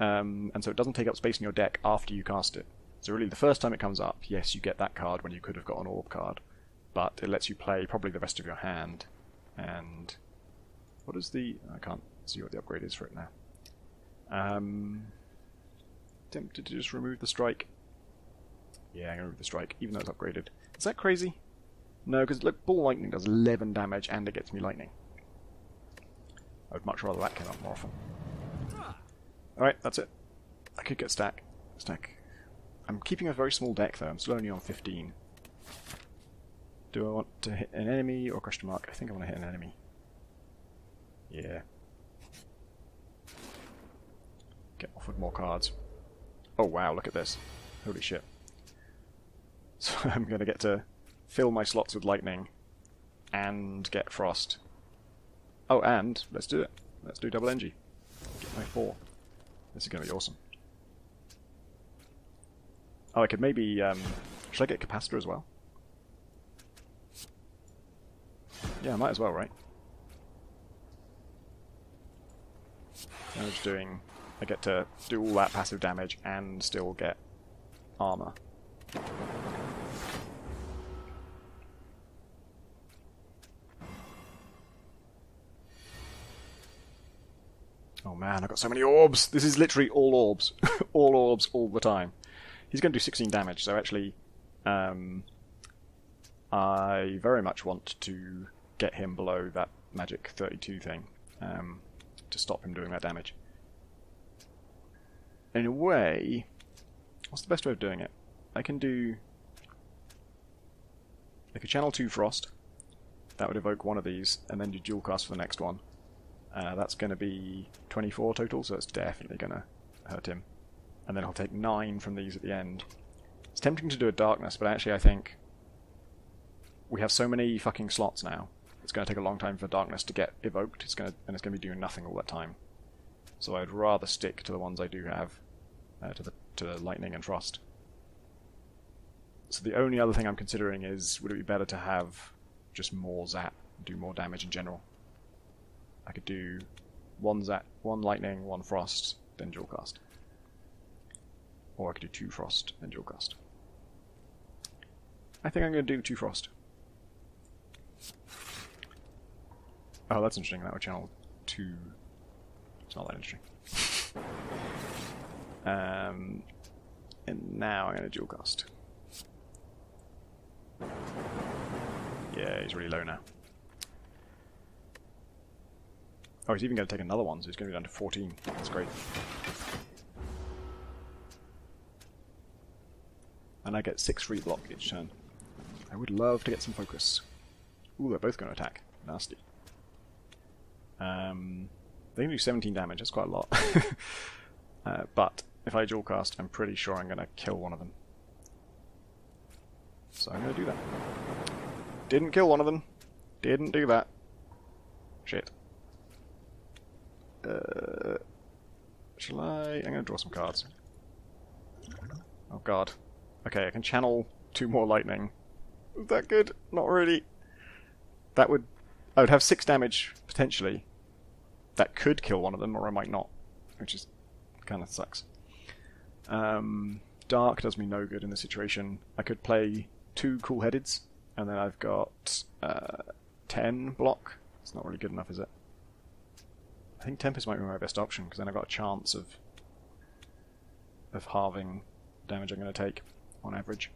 um, and so it doesn't take up space in your deck after you cast it. So really, the first time it comes up, yes, you get that card when you could have got an orb card, but it lets you play probably the rest of your hand. And what is the? I can't see what the upgrade is for it now. Um, tempted to just remove the strike. Yeah, I'm gonna remove the strike, even though it's upgraded. Is that crazy? No, because look, Ball Lightning does 11 damage and it gets me lightning. I would much rather that came up more often. Alright, that's it. I could get stack. Stack. I'm keeping a very small deck though, I'm still only on 15. Do I want to hit an enemy or question mark? I think I want to hit an enemy. Yeah. Get offered more cards. Oh wow, look at this. Holy shit. So I'm going to get to fill my slots with lightning and get frost. Oh, and let's do it. Let's do double energy. Get my four. This is going to be awesome. Oh, I could maybe... Um, should I get capacitor as well? Yeah, I might as well, right? I'm just doing... I get to do all that passive damage and still get armor. Oh man, I've got so many orbs! This is literally all orbs. all orbs all the time. He's going to do 16 damage, so actually, um, I very much want to get him below that magic 32 thing um, to stop him doing that damage. In a way, what's the best way of doing it? I can do. like a channel 2 Frost. That would evoke one of these, and then do dual cast for the next one. Uh, that's going to be 24 total, so it's definitely going to hurt him. And then I'll take 9 from these at the end. It's tempting to do a darkness, but actually I think we have so many fucking slots now. It's going to take a long time for darkness to get evoked, it's going to, and it's going to be doing nothing all that time. So I'd rather stick to the ones I do have, uh, to the to lightning and frost. So the only other thing I'm considering is, would it be better to have just more zap, do more damage in general? I could do one zap, one lightning, one frost, then dual cast. Or I could do two frost, then dual cast. I think I'm going to do two frost. Oh, that's interesting. That would channel two. It's not that interesting. um, and now I'm going to dual cast. Yeah, he's really low now. Oh, he's even going to take another one, so he's going to be down to 14. That's great. And I get 6 free block each turn. I would love to get some focus. Ooh, they're both going to attack. Nasty. Um, they can do 17 damage, that's quite a lot. uh, but if I dual cast, I'm pretty sure I'm going to kill one of them. So I'm going to do that. Didn't kill one of them. Didn't do that. Shit. Uh, shall I? I'm going to draw some cards. Oh god. Okay, I can channel two more lightning. Is that good? Not really. That would... I would have six damage, potentially. That could kill one of them, or I might not. Which is... kind of sucks. Um, dark does me no good in this situation. I could play two cool-headeds, and then I've got uh, 10 block. It's not really good enough, is it? I think Tempest might be my best option, because then I've got a chance of of halving damage I'm going to take on average.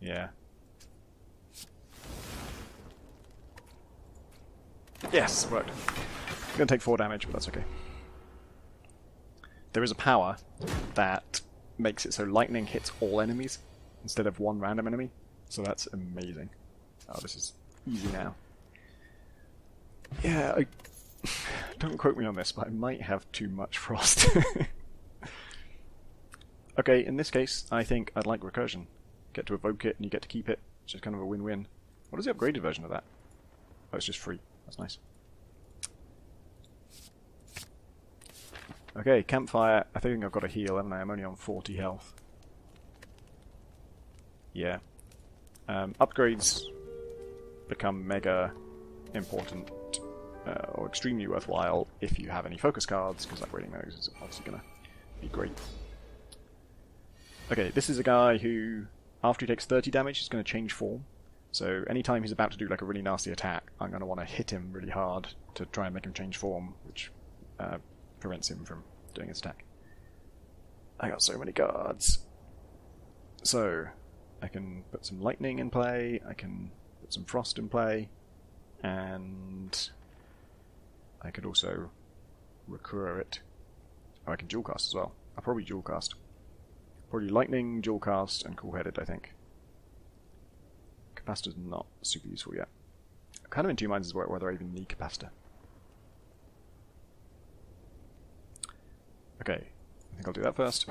Yeah. Yes, worked. I'm going to take 4 damage, but that's okay. There is a power that makes it so lightning hits all enemies instead of one random enemy, so that's amazing. Oh, this is easy now. Yeah, I don't quote me on this, but I might have too much frost. okay, in this case, I think I'd like recursion. get to evoke it and you get to keep it, which is kind of a win-win. What is the upgraded version of that? Oh, it's just free. That's nice. Okay, campfire. I think I've got a heal, haven't I? I'm only on 40 health. Yeah. Um, upgrades become mega important uh, or extremely worthwhile if you have any focus cards, because upgrading those is obviously going to be great. Okay, this is a guy who, after he takes 30 damage, is going to change form. So anytime he's about to do like a really nasty attack, I'm going to want to hit him really hard to try and make him change form, which uh, prevents him from doing his attack. I got so many cards. So, I can put some lightning in play, I can put some frost in play, and I could also recur it. Oh, I can dual cast as well. I'll probably dual cast. Probably lightning, dual cast, and cool headed, I think. Capacitor's not super useful yet. I'm kind of in two minds as well whether I even need capacitor. Okay, I think I'll do that first.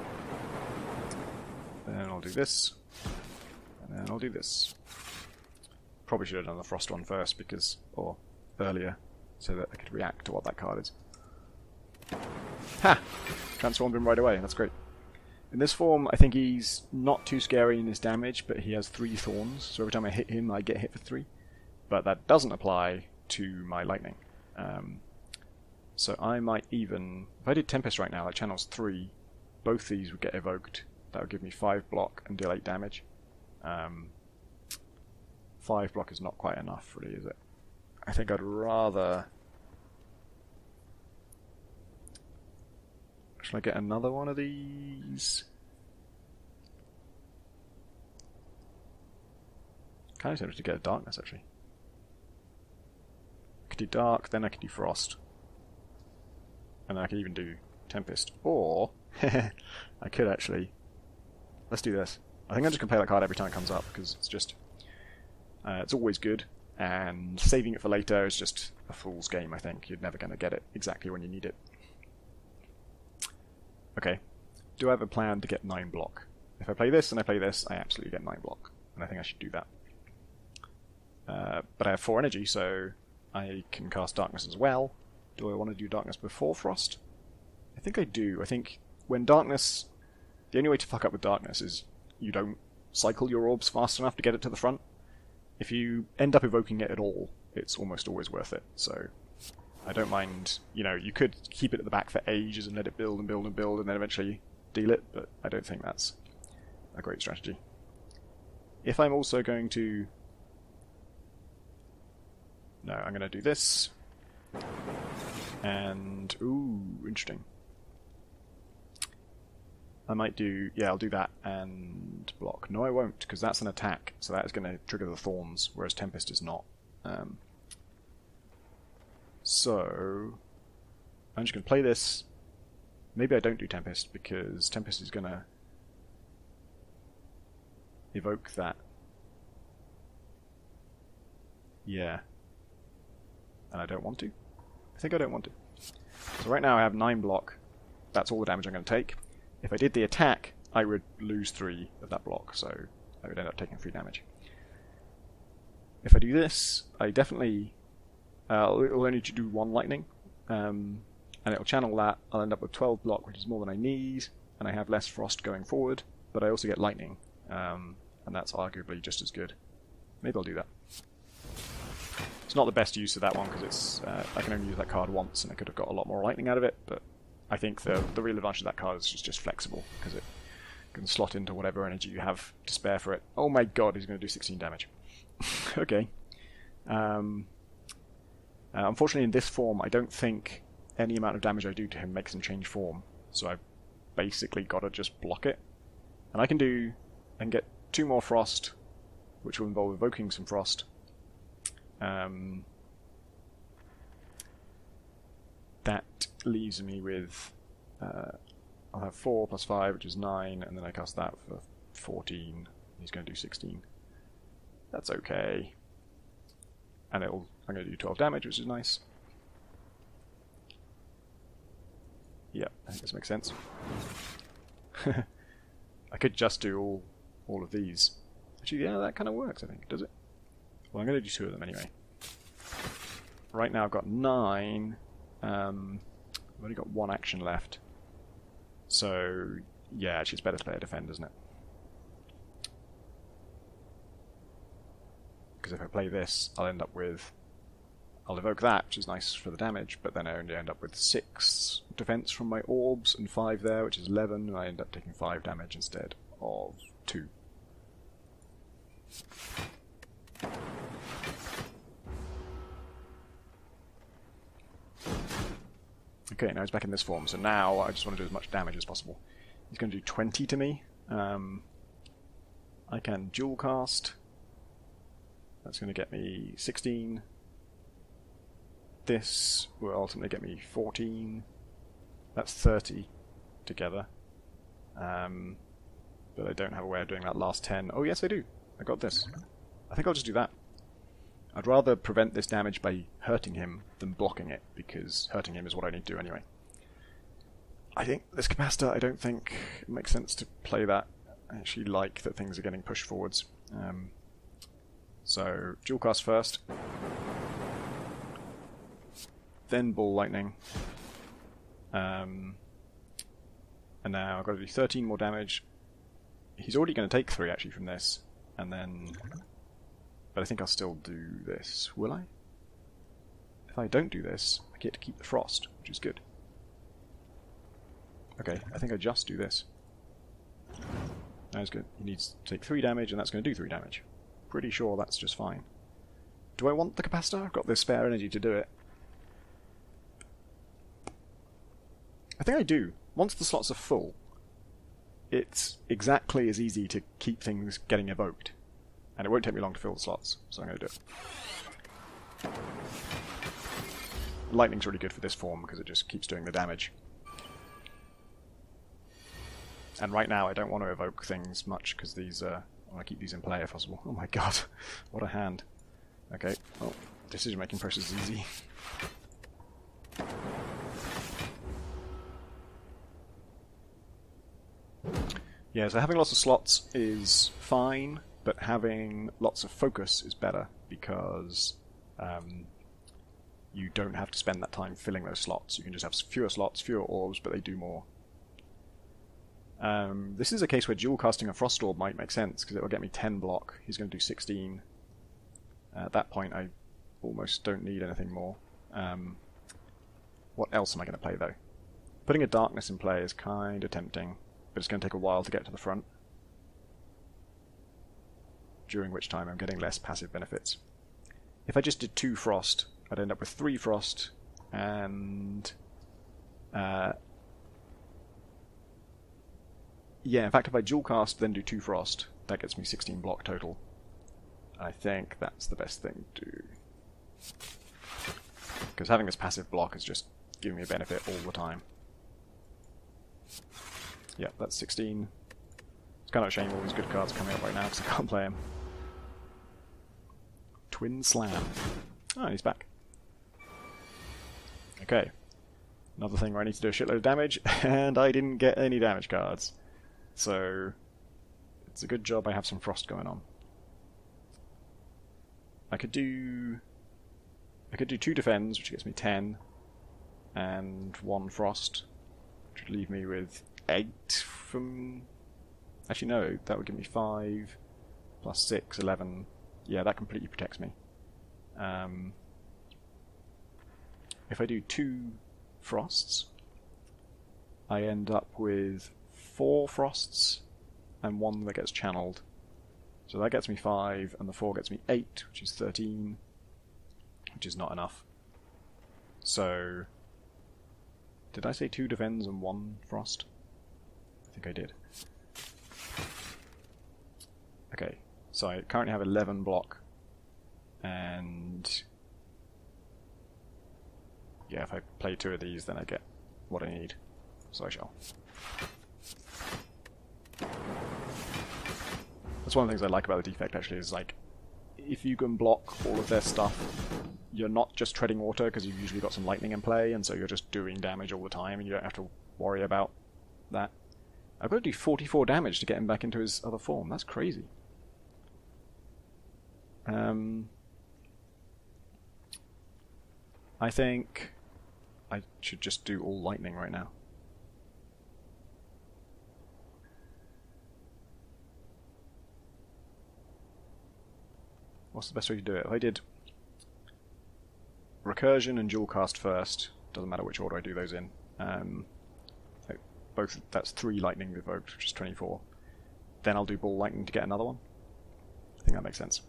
Then I'll do this. And then I'll do this. Probably should have done the frost one first because, or earlier, so that I could react to what that card is. Ha! Transformed him right away, that's great. In this form, I think he's not too scary in his damage, but he has three thorns, so every time I hit him, I get hit for three. But that doesn't apply to my lightning. Um, so I might even... If I did Tempest right now, that channels 3, both these would get evoked. That would give me 5 block and deal 8 damage. Um, 5 block is not quite enough, really, is it? I think I'd rather... Shall I get another one of these? Kind of tempted to get a darkness, actually. I could do dark, then I could do frost and I could even do Tempest. Or, I could actually... Let's do this. I think I'm just to play that card every time it comes up, because it's just... Uh, it's always good, and saving it for later is just a fool's game, I think. You're never going to get it exactly when you need it. Okay. Do I have a plan to get 9 block? If I play this and I play this, I absolutely get 9 block. And I think I should do that. Uh, but I have 4 energy, so I can cast Darkness as well. Do I want to do darkness before frost? I think I do. I think when darkness... The only way to fuck up with darkness is you don't cycle your orbs fast enough to get it to the front. If you end up evoking it at all, it's almost always worth it. So I don't mind, you know, you could keep it at the back for ages and let it build and build and build and then eventually deal it, but I don't think that's a great strategy. If I'm also going to... No, I'm going to do this. And, ooh, interesting. I might do, yeah, I'll do that and block. No, I won't, because that's an attack, so that is going to trigger the Thorns, whereas Tempest is not. Um, so, I'm just going to play this. Maybe I don't do Tempest, because Tempest is going to evoke that. Yeah. And I don't want to. Think I don't want to. So right now I have 9 block. That's all the damage I'm going to take. If I did the attack, I would lose 3 of that block, so I would end up taking 3 damage. If I do this, I definitely... Uh, it'll only do 1 lightning, um, and it'll channel that. I'll end up with 12 block, which is more than I need, and I have less frost going forward, but I also get lightning, um, and that's arguably just as good. Maybe I'll do that. It's not the best use of that one because it's uh, I can only use that card once and I could have got a lot more lightning out of it, but I think the the real advantage of that card is just, just flexible because it can slot into whatever energy you have to spare for it. Oh my god, he's going to do 16 damage. okay. Um, uh, unfortunately, in this form, I don't think any amount of damage I do to him makes him change form, so I've basically got to just block it. And I can do, and get two more frost, which will involve evoking some frost, um, that leaves me with uh, I'll have 4 plus 5, which is 9, and then I cast that for 14. He's going to do 16. That's okay. And it'll I'm going to do 12 damage, which is nice. Yeah, I think this makes sense. I could just do all all of these, Actually, yeah, that kind of works, I think. Does it? Well, I'm going to do two of them anyway. Right now I've got nine. Um, I've only got one action left. So, yeah, actually it's better to play a defend, isn't it? Because if I play this, I'll end up with... I'll evoke that, which is nice for the damage, but then I only end up with six defense from my orbs and five there, which is 11, and I end up taking five damage instead of two. Okay, now he's back in this form, so now I just want to do as much damage as possible. He's going to do 20 to me. Um, I can dual cast. That's going to get me 16. This will ultimately get me 14. That's 30 together. Um, but I don't have a way of doing that last 10. Oh, yes, I do. I got this. I think I'll just do that. I'd rather prevent this damage by hurting him than blocking it, because hurting him is what I need to do anyway. I think this capacitor, I don't think it makes sense to play that. I actually like that things are getting pushed forwards. Um, so, dual cast first. Then ball lightning. Um, and now I've got to do 13 more damage. He's already going to take 3 actually from this. And then but I think I'll still do this. Will I? If I don't do this, I get to keep the frost, which is good. Okay, I think I just do this. That's good. He needs to take 3 damage, and that's going to do 3 damage. Pretty sure that's just fine. Do I want the capacitor? I've got the spare energy to do it. I think I do. Once the slots are full, it's exactly as easy to keep things getting evoked. And it won't take me long to fill the slots, so I'm going to do it. Lightning's really good for this form because it just keeps doing the damage. And right now I don't want to evoke things much because these uh, I want to keep these in play if possible. Oh my god, what a hand. Okay, well, decision making process is easy. Yeah, so having lots of slots is fine, but having lots of focus is better because um, you don't have to spend that time filling those slots. You can just have fewer slots, fewer orbs, but they do more. Um, this is a case where dual casting a Frost Orb might make sense because it will get me 10 block. He's going to do 16. Uh, at that point, I almost don't need anything more. Um, what else am I going to play though? Putting a Darkness in play is kind of tempting, but it's going to take a while to get to the front during which time I'm getting less passive benefits. If I just did two frost, I'd end up with three frost and uh, yeah, in fact, if I dual cast then do two frost, that gets me 16 block total. I think that's the best thing to do. Because having this passive block is just giving me a benefit all the time. Yeah, that's 16. It's kind of a shame all these good cards coming up right now because I can't play them. Twin Slam. Oh, he's back. Okay. Another thing where I need to do a shitload of damage, and I didn't get any damage cards. So, it's a good job I have some frost going on. I could do... I could do two defends, which gets me 10, and one frost, which would leave me with 8 from... Actually, no, that would give me 5, plus 6, 11, yeah, that completely protects me. Um, if I do two frosts, I end up with four frosts and one that gets channeled. So that gets me five, and the four gets me eight, which is thirteen, which is not enough. So, did I say two defends and one frost? I think I did. Okay, so I currently have 11 block. And yeah, if I play two of these, then I get what I need. So I shall. That's one of the things I like about the defect actually, is like, if you can block all of their stuff, you're not just treading water because you've usually got some lightning in play, and so you're just doing damage all the time, and you don't have to worry about that. I've got to do 44 damage to get him back into his other form. That's crazy. Um, I think I should just do all lightning right now. What's the best way to do it? If I did recursion and dual cast first, doesn't matter which order I do those in. Um, both that's three lightning evoked, which is 24. Then I'll do ball lightning to get another one. I think that makes sense.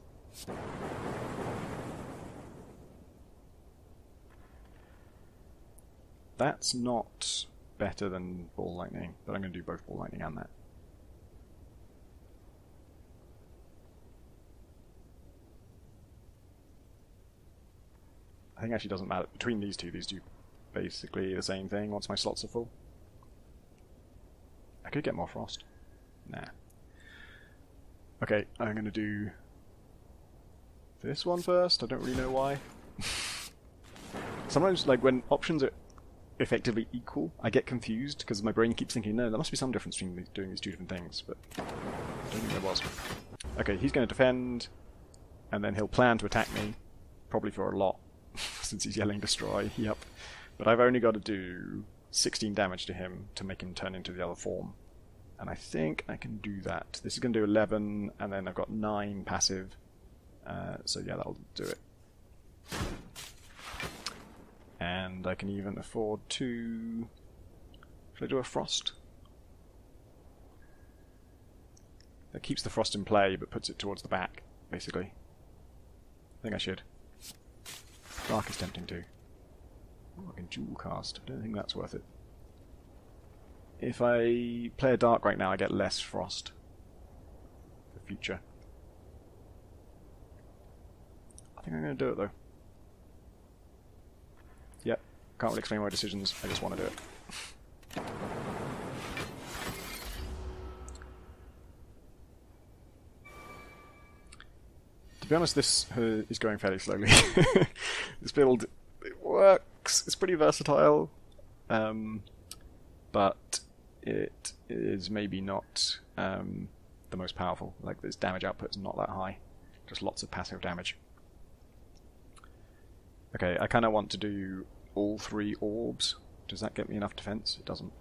That's not better than ball lightning, but I'm going to do both ball lightning and that. I think actually doesn't matter. Between these two, these do basically the same thing once my slots are full. I could get more frost. Nah. Okay, I'm going to do this one first. I don't really know why. Sometimes, like, when options are effectively equal, I get confused because my brain keeps thinking, no, there must be some difference between doing these two different things, but I don't think there was. Okay, he's going to defend, and then he'll plan to attack me, probably for a lot, since he's yelling destroy, yep. But I've only got to do 16 damage to him to make him turn into the other form. And I think I can do that. This is going to do 11, and then I've got 9 passive. Uh, so yeah, that'll do it. And I can even afford to... Should I do a frost? That keeps the frost in play, but puts it towards the back, basically. I think I should. Dark is tempting too. Oh, I can dual cast. I don't think that's worth it. If I play a dark right now, I get less frost. For future. I think I'm going to do it though. Yep. Can't really explain my decisions. I just want to do it. to be honest, this uh, is going fairly slowly. this build it works. It's pretty versatile, um, but it is maybe not um, the most powerful. Like this damage output is not that high. Just lots of passive damage. Okay, I kind of want to do all three orbs. Does that get me enough defense? It doesn't.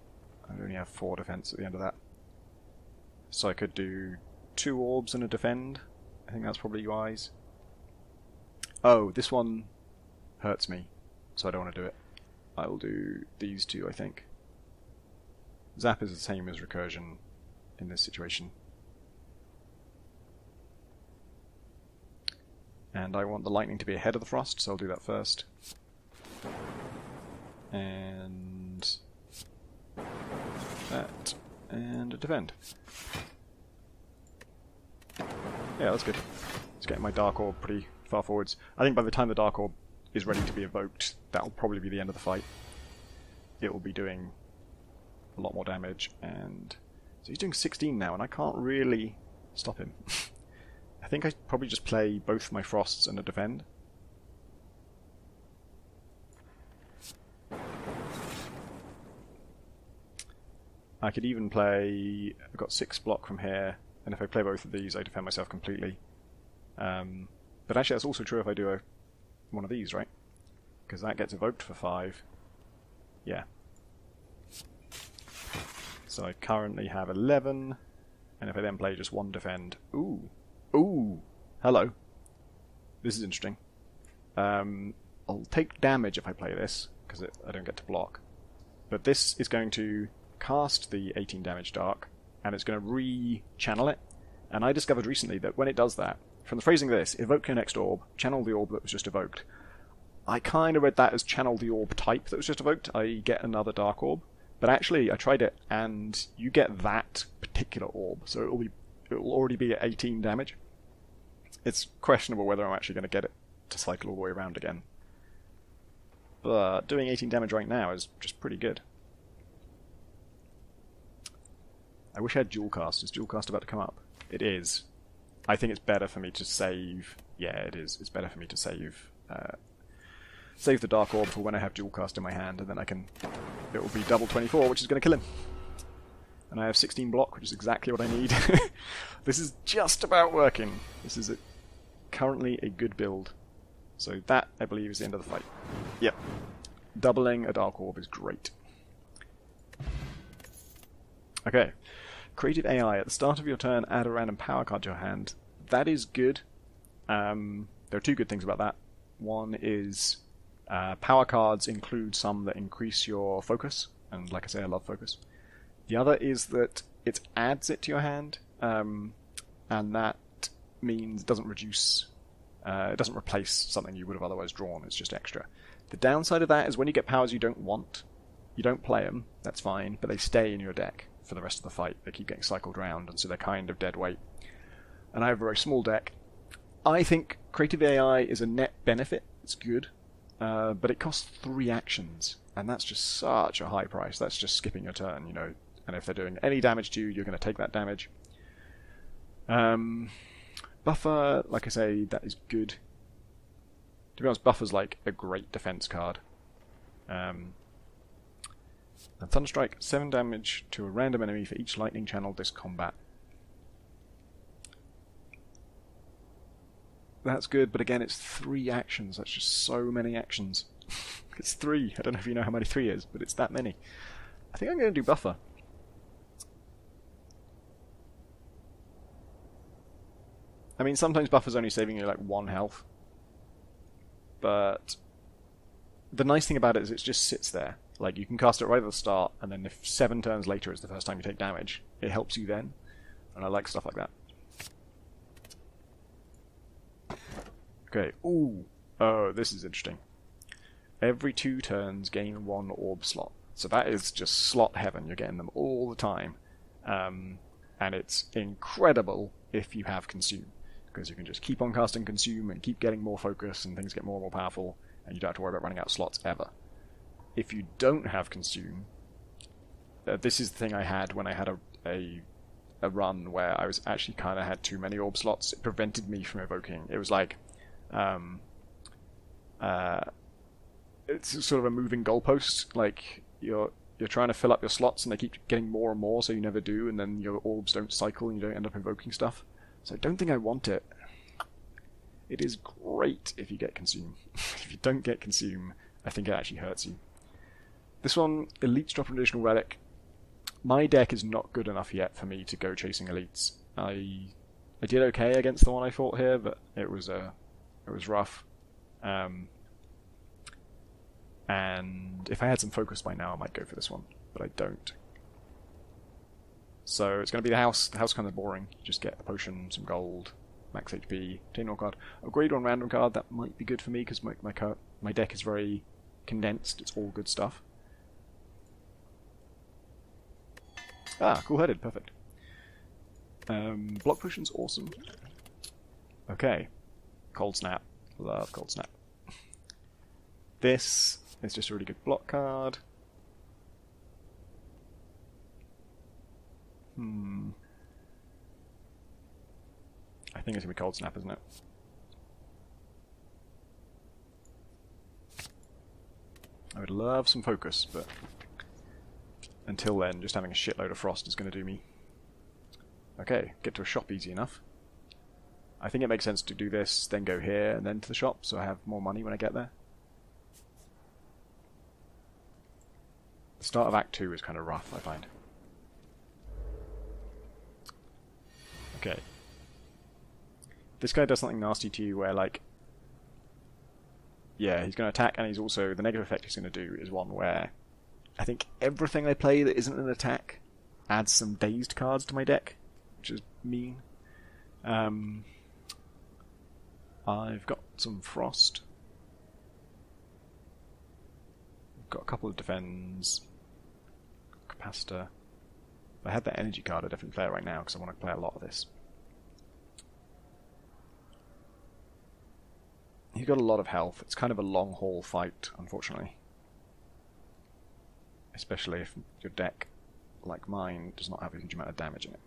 I only have four defense at the end of that. So I could do two orbs and a defend. I think that's probably wise. Oh, this one hurts me, so I don't want to do it. I will do these two, I think. Zap is the same as recursion in this situation. And I want the lightning to be ahead of the frost, so I'll do that first. And that, and a defend. Yeah, that's good. It's getting my Dark Orb pretty far forwards. I think by the time the Dark Orb is ready to be evoked, that'll probably be the end of the fight. It will be doing a lot more damage, and so he's doing 16 now, and I can't really stop him. I think I probably just play both my Frosts and a Defend. I could even play... I've got 6 block from here, and if I play both of these, I defend myself completely. Um, but actually, that's also true if I do a, one of these, right? Because that gets evoked for 5. Yeah. So I currently have 11, and if I then play just one defend... Ooh! Ooh! Hello. This is interesting. Um, I'll take damage if I play this, because I don't get to block. But this is going to cast the 18 damage dark, and it's going to re-channel it. And I discovered recently that when it does that, from the phrasing of this, evoke your next orb, channel the orb that was just evoked. I kind of read that as channel the orb type that was just evoked, I get another dark orb. But actually, I tried it, and you get that particular orb, so it'll be it'll already be at 18 damage. It's questionable whether I'm actually going to get it to cycle all the way around again. But doing 18 damage right now is just pretty good. I wish I had dual cast. Is dual cast about to come up? It is. I think it's better for me to save. Yeah, it is. It's better for me to save. Uh, save the Dark Orb for when I have dual cast in my hand, and then I can. It will be double 24, which is going to kill him. And I have 16 block, which is exactly what I need. this is just about working. This is. Currently a good build. So that, I believe, is the end of the fight. Yep. Doubling a Dark Orb is great. Okay. Creative AI. At the start of your turn, add a random power card to your hand. That is good. Um, there are two good things about that. One is uh, power cards include some that increase your focus, and like I say, I love focus. The other is that it adds it to your hand, um, and that means doesn't reduce, uh, it doesn't replace something you would have otherwise drawn. It's just extra. The downside of that is when you get powers you don't want, you don't play them. That's fine, but they stay in your deck for the rest of the fight. They keep getting cycled around, and so they're kind of dead weight. And I have a very small deck. I think creative AI is a net benefit. It's good, uh, but it costs three actions, and that's just such a high price. That's just skipping your turn, you know. And if they're doing any damage to you, you're going to take that damage. Um, buffer, like I say, that is good. To be honest, buffer's like a great defense card. Um, and Thunderstrike, 7 damage to a random enemy for each lightning channel this combat. That's good, but again, it's three actions. That's just so many actions. it's three. I don't know if you know how many three is, but it's that many. I think I'm going to do Buffer. I mean, sometimes Buffer's only saving you like one health. But the nice thing about it is it just sits there. Like, you can cast it right at the start, and then if seven turns later is the first time you take damage, it helps you then. And I like stuff like that. Okay, ooh. Oh, this is interesting. Every two turns, gain one orb slot. So that is just slot heaven. You're getting them all the time. Um, and it's incredible if you have consume. Because you can just keep on casting consume and keep getting more focus, and things get more and more powerful, and you don't have to worry about running out of slots ever. If you don't have consume, uh, this is the thing I had when I had a, a a run where I was actually kind of had too many orb slots. It prevented me from evoking. It was like um, uh, it's sort of a moving goalpost. Like you're you're trying to fill up your slots, and they keep getting more and more, so you never do, and then your orbs don't cycle, and you don't end up invoking stuff. So I don't think I want it. It is great if you get consume. if you don't get consume, I think it actually hurts you. This one, Elites drop an additional relic. My deck is not good enough yet for me to go chasing elites. I I did okay against the one I fought here, but it was a uh, it was rough. Um, and if I had some focus by now, I might go for this one, but I don't. So it's going to be the house. The house kind of boring. You just get a potion, some gold, max HP, Tenor card, a grade one random card. That might be good for me because my my, my deck is very condensed. It's all good stuff. Ah, cool-headed, perfect. Um, block potion's awesome. Okay, Cold Snap. Love Cold Snap. This is just a really good block card. Hmm. I think it's gonna be Cold Snap, isn't it? I would love some focus, but until then, just having a shitload of frost is going to do me. Okay, get to a shop easy enough. I think it makes sense to do this, then go here, and then to the shop, so I have more money when I get there. The start of Act 2 is kind of rough, I find. Okay. This guy does something nasty to you where, like... Yeah, he's going to attack, and he's also... The negative effect he's going to do is one where... I think everything I play that isn't an attack adds some dazed cards to my deck, which is mean. Um, I've got some frost. Got a couple of defends. Capacitor. I had that energy card, I'd definitely play it right now because I want to play a lot of this. He's got a lot of health. It's kind of a long haul fight, unfortunately. Especially if your deck, like mine, does not have a huge amount of damage in it.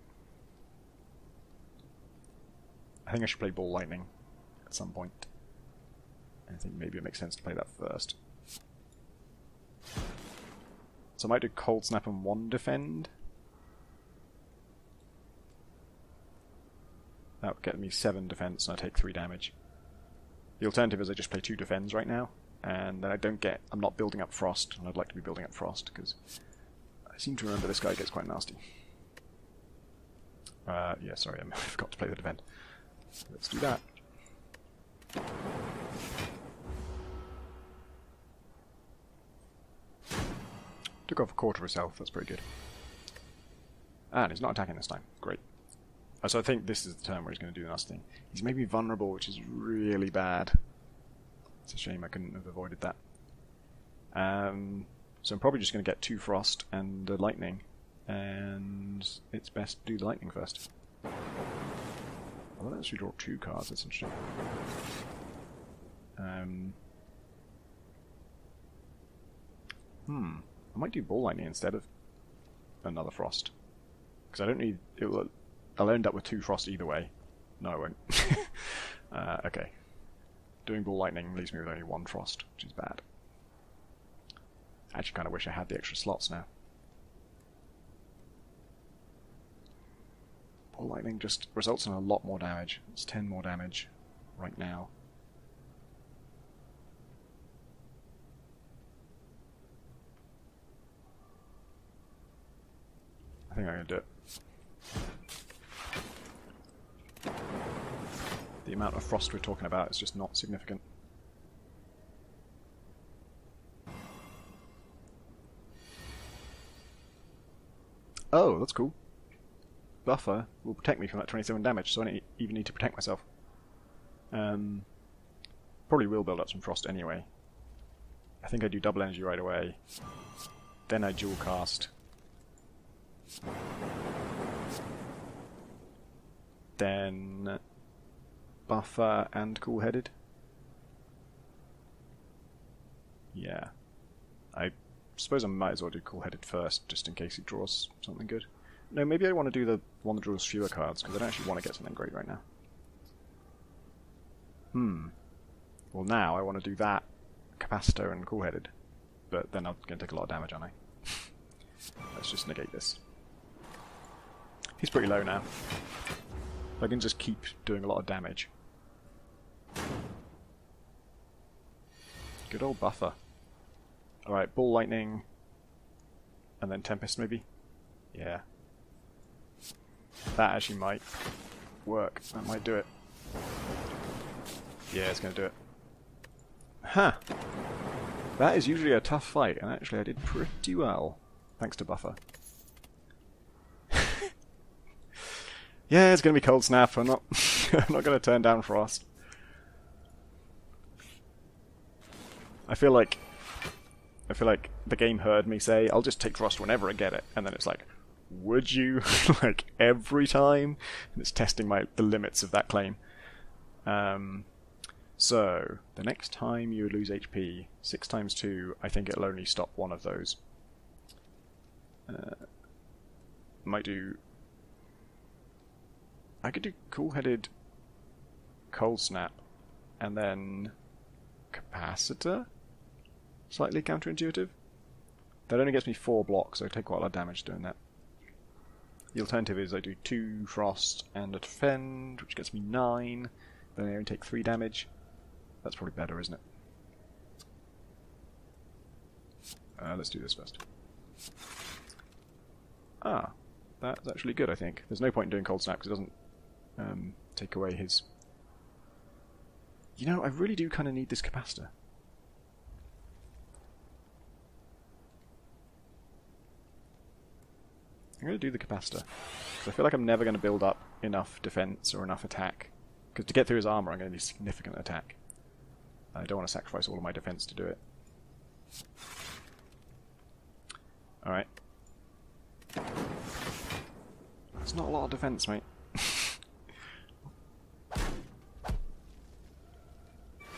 I think I should play Ball Lightning at some point. I think maybe it makes sense to play that first. So I might do Cold Snap and one defend. That would get me 7 defense and I take 3 damage. The alternative is I just play 2 defense right now, and then I don't get... I'm not building up Frost, and I'd like to be building up Frost, because I seem to remember this guy gets quite nasty. Uh, yeah, sorry, I forgot to play the defend. Let's do that. Took off a quarter of his health, that's pretty good. And he's not attacking this time. Great. So I think this is the turn where he's going to do the nasty thing. He's made me vulnerable, which is really bad. It's a shame I couldn't have avoided that. Um, so I'm probably just going to get two frost and uh, lightning, and it's best to do the lightning first. I'll actually draw two cards, that's interesting. Um, hmm. I might do ball lightning instead of another frost. Because I don't need... It'll, I'll end up with two frost either way. No, I won't. uh, okay. Doing ball lightning leaves me with only one frost, which is bad. I actually kind of wish I had the extra slots now. Ball lightning just results in a lot more damage. It's 10 more damage right now. I think I'm going to do it. The amount of frost we're talking about is just not significant. Oh, that's cool. Buffer will protect me from that 27 damage, so I don't even need to protect myself. Um, probably will build up some frost anyway. I think I do double energy right away. Then I dual cast. Then buffer and cool headed. Yeah. I suppose I might as well do cool headed first, just in case he draws something good. No, maybe I want to do the one that draws fewer cards, because I don't actually want to get something great right now. Hmm. Well, now I want to do that, capacitor and cool headed. But then I'm going to take a lot of damage, aren't I? Let's just negate this. He's pretty low now. I can just keep doing a lot of damage. Good old buffer. Alright, Ball Lightning. And then Tempest, maybe? Yeah. That actually might work. That might do it. Yeah, it's going to do it. Huh. That is usually a tough fight, and actually I did pretty well. Thanks to Buffer. Yeah, it's going to be Cold Snap. I'm not, I'm not going to turn down Frost. I feel like I feel like the game heard me say, I'll just take Frost whenever I get it, and then it's like, would you? like, every time? And it's testing my the limits of that claim. Um, so, the next time you lose HP, 6 times 2, I think it'll only stop one of those. Uh, might do... I could do Cool-Headed Cold Snap, and then Capacitor? Slightly counterintuitive. That only gets me 4 blocks, so I take quite a lot of damage doing that. The alternative is I do 2 Frost and a Defend, which gets me 9, then I only take 3 damage. That's probably better, isn't it? Uh, let's do this first. Ah, that's actually good, I think. There's no point in doing Cold Snap because it doesn't um, take away his... You know, I really do kind of need this capacitor. I'm going to do the capacitor. Because I feel like I'm never going to build up enough defense or enough attack. Because to get through his armor, I'm going to need significant attack. I don't want to sacrifice all of my defense to do it. Alright. It's not a lot of defense, mate. I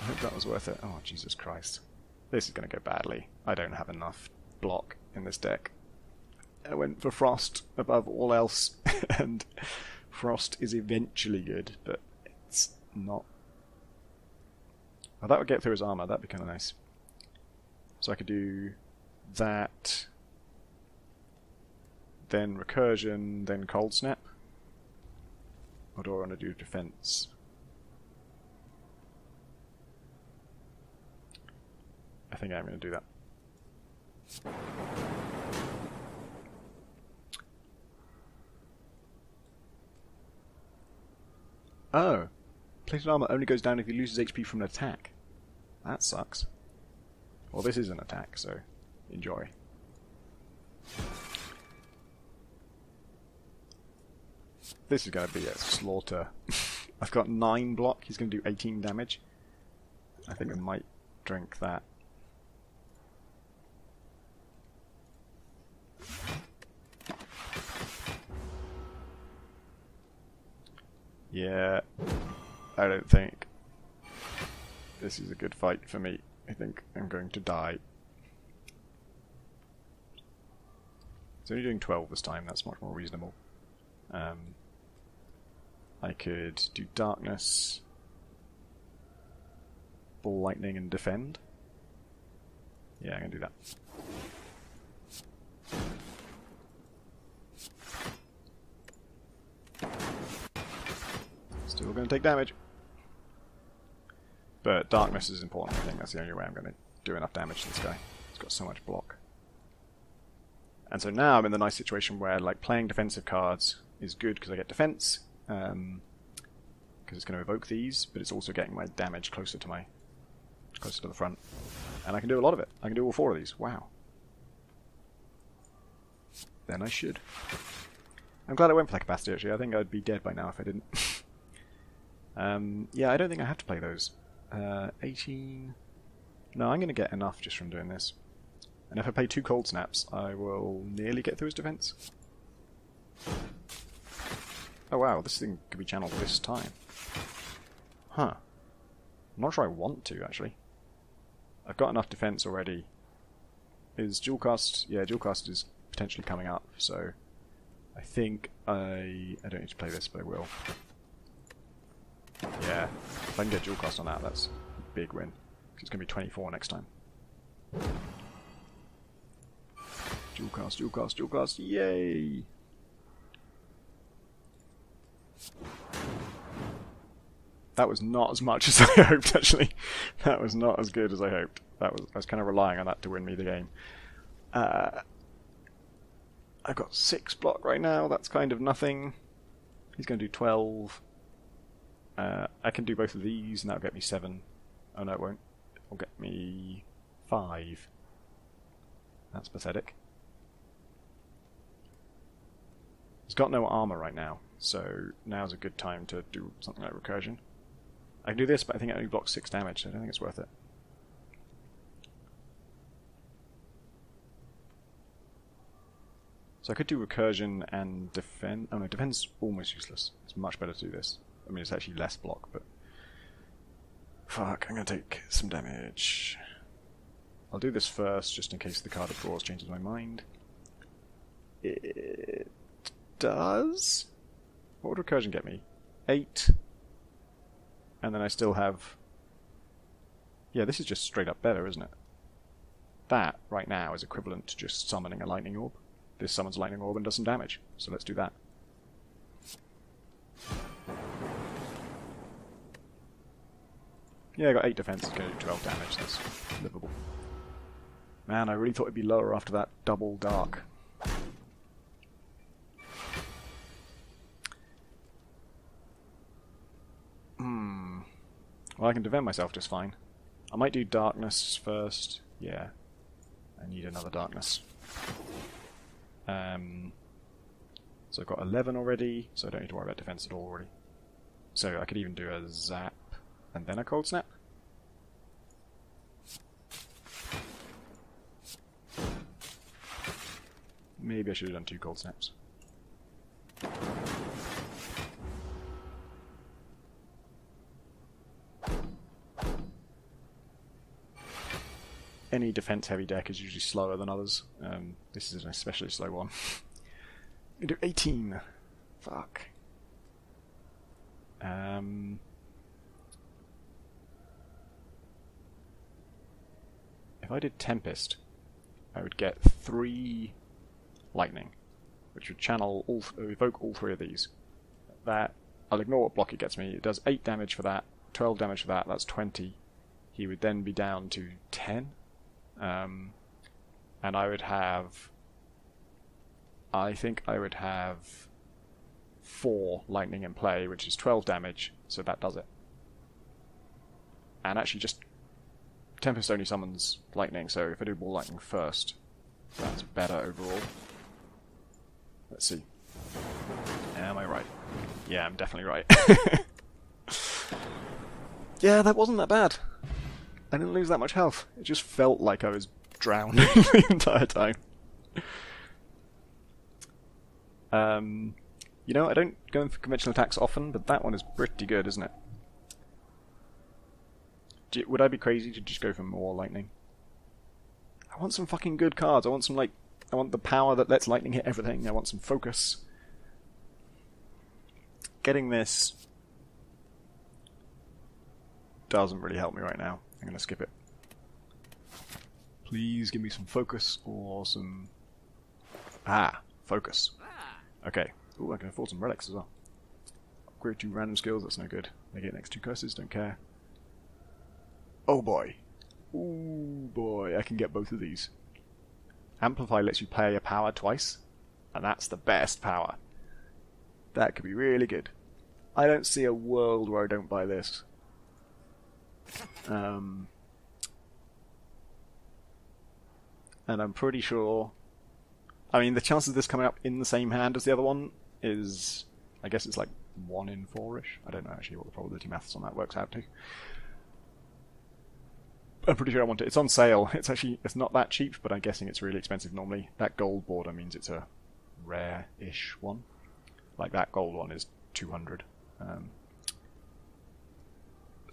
hope that was worth it. Oh, Jesus Christ. This is going to go badly. I don't have enough block in this deck. I went for Frost above all else, and Frost is eventually good, but it's not. That would get through his armor, that'd be kind of nice. So I could do that, then Recursion, then Cold Snap. Or do I want to do defense? I think I'm going to do that. Oh. Plated armor only goes down if he loses HP from an attack. That sucks. Well, this is an attack, so enjoy. This is going to be a slaughter. I've got 9 block, he's going to do 18 damage. I think I might drink that. Yeah, I don't think this is a good fight for me. I think I'm going to die. It's only doing 12 this time, that's much more reasonable. Um, I could do darkness, ball lightning, and defend. Yeah, I'm going to do that. Still going to take damage. But darkness is important, I think. That's the only way I'm going to do enough damage to this guy. He's got so much block. And so now I'm in the nice situation where like playing defensive cards is good because I get defense, because um, it's going to evoke these, but it's also getting my damage closer to my closer to the front, and I can do a lot of it. I can do all four of these. Wow. Then I should. I'm glad I went for that capacity. Actually, I think I'd be dead by now if I didn't. um, yeah, I don't think I have to play those. Uh, 18. No, I'm going to get enough just from doing this. And if I play two cold snaps, I will nearly get through his defense. Oh wow, this thing could be channeled this time. Huh. I'm not sure I want to, actually. I've got enough defense already. Is dual cast? Yeah, dual cast is potentially coming up, so I think I I don't need to play this, but I will. Yeah, if I can get dual cast on that, that's a big win. It's going to be 24 next time. Dual cast, dual cast, dual cast, yay! That was not as much as I hoped, actually. That was not as good as I hoped. That was I was kind of relying on that to win me the game. Uh, I've got six block right now. That's kind of nothing. He's going to do twelve. Uh, I can do both of these, and that'll get me seven. Oh no, it won't. It'll get me five. That's pathetic. He's got no armor right now, so now's a good time to do something like recursion. I can do this, but I think it only blocks 6 damage, so I don't think it's worth it. So I could do recursion and defend. Oh no, defend's almost useless. It's much better to do this. I mean, it's actually less block, but. Fuck, I'm gonna take some damage. I'll do this first, just in case the card it draws changes my mind. It does? What would recursion get me? 8 and then I still have... Yeah, this is just straight up better, isn't it? That, right now, is equivalent to just summoning a lightning orb. This summons lightning orb and does some damage, so let's do that. Yeah, I got 8 defense, going to do 12 damage, that's livable. Man, I really thought it'd be lower after that double dark. Hmm. Well, I can defend myself just fine. I might do darkness first. Yeah. I need another darkness. Um, so I've got 11 already, so I don't need to worry about defense at all already. So I could even do a zap and then a cold snap. Maybe I should have done two cold snaps. Any defense heavy deck is usually slower than others. Um, this is an especially slow one. we do 18. Fuck. Um, if I did Tempest, I would get three lightning, which would channel all, evoke all three of these. That I'll ignore what block it gets me. It does 8 damage for that, 12 damage for that, that's 20. He would then be down to 10. Um, and I would have. I think I would have 4 lightning in play, which is 12 damage, so that does it. And actually, just. Tempest only summons lightning, so if I do ball lightning first, that's better overall. Let's see. Am I right? Yeah, I'm definitely right. yeah, that wasn't that bad. I didn't lose that much health. It just felt like I was drowning the entire time. Um, you know, I don't go in for conventional attacks often, but that one is pretty good, isn't it? would I be crazy to just go for more lightning? I want some fucking good cards. I want some, like, I want the power that lets lightning hit everything. I want some focus. Getting this doesn't really help me right now. I'm to skip it. Please give me some focus or some... Ah, focus. Okay. Ooh, I can afford some relics as well. Upgrade two random skills, that's no good. They get next two curses, don't care. Oh boy. Ooh boy, I can get both of these. Amplify lets you play a power twice, and that's the best power. That could be really good. I don't see a world where I don't buy this. Um, and I'm pretty sure. I mean, the chances of this coming up in the same hand as the other one is, I guess it's like one in four-ish. I don't know actually what the probability maths on that works out to. I'm pretty sure I want it. It's on sale. It's actually it's not that cheap, but I'm guessing it's really expensive normally. That gold border means it's a rare-ish one. Like that gold one is 200. Um,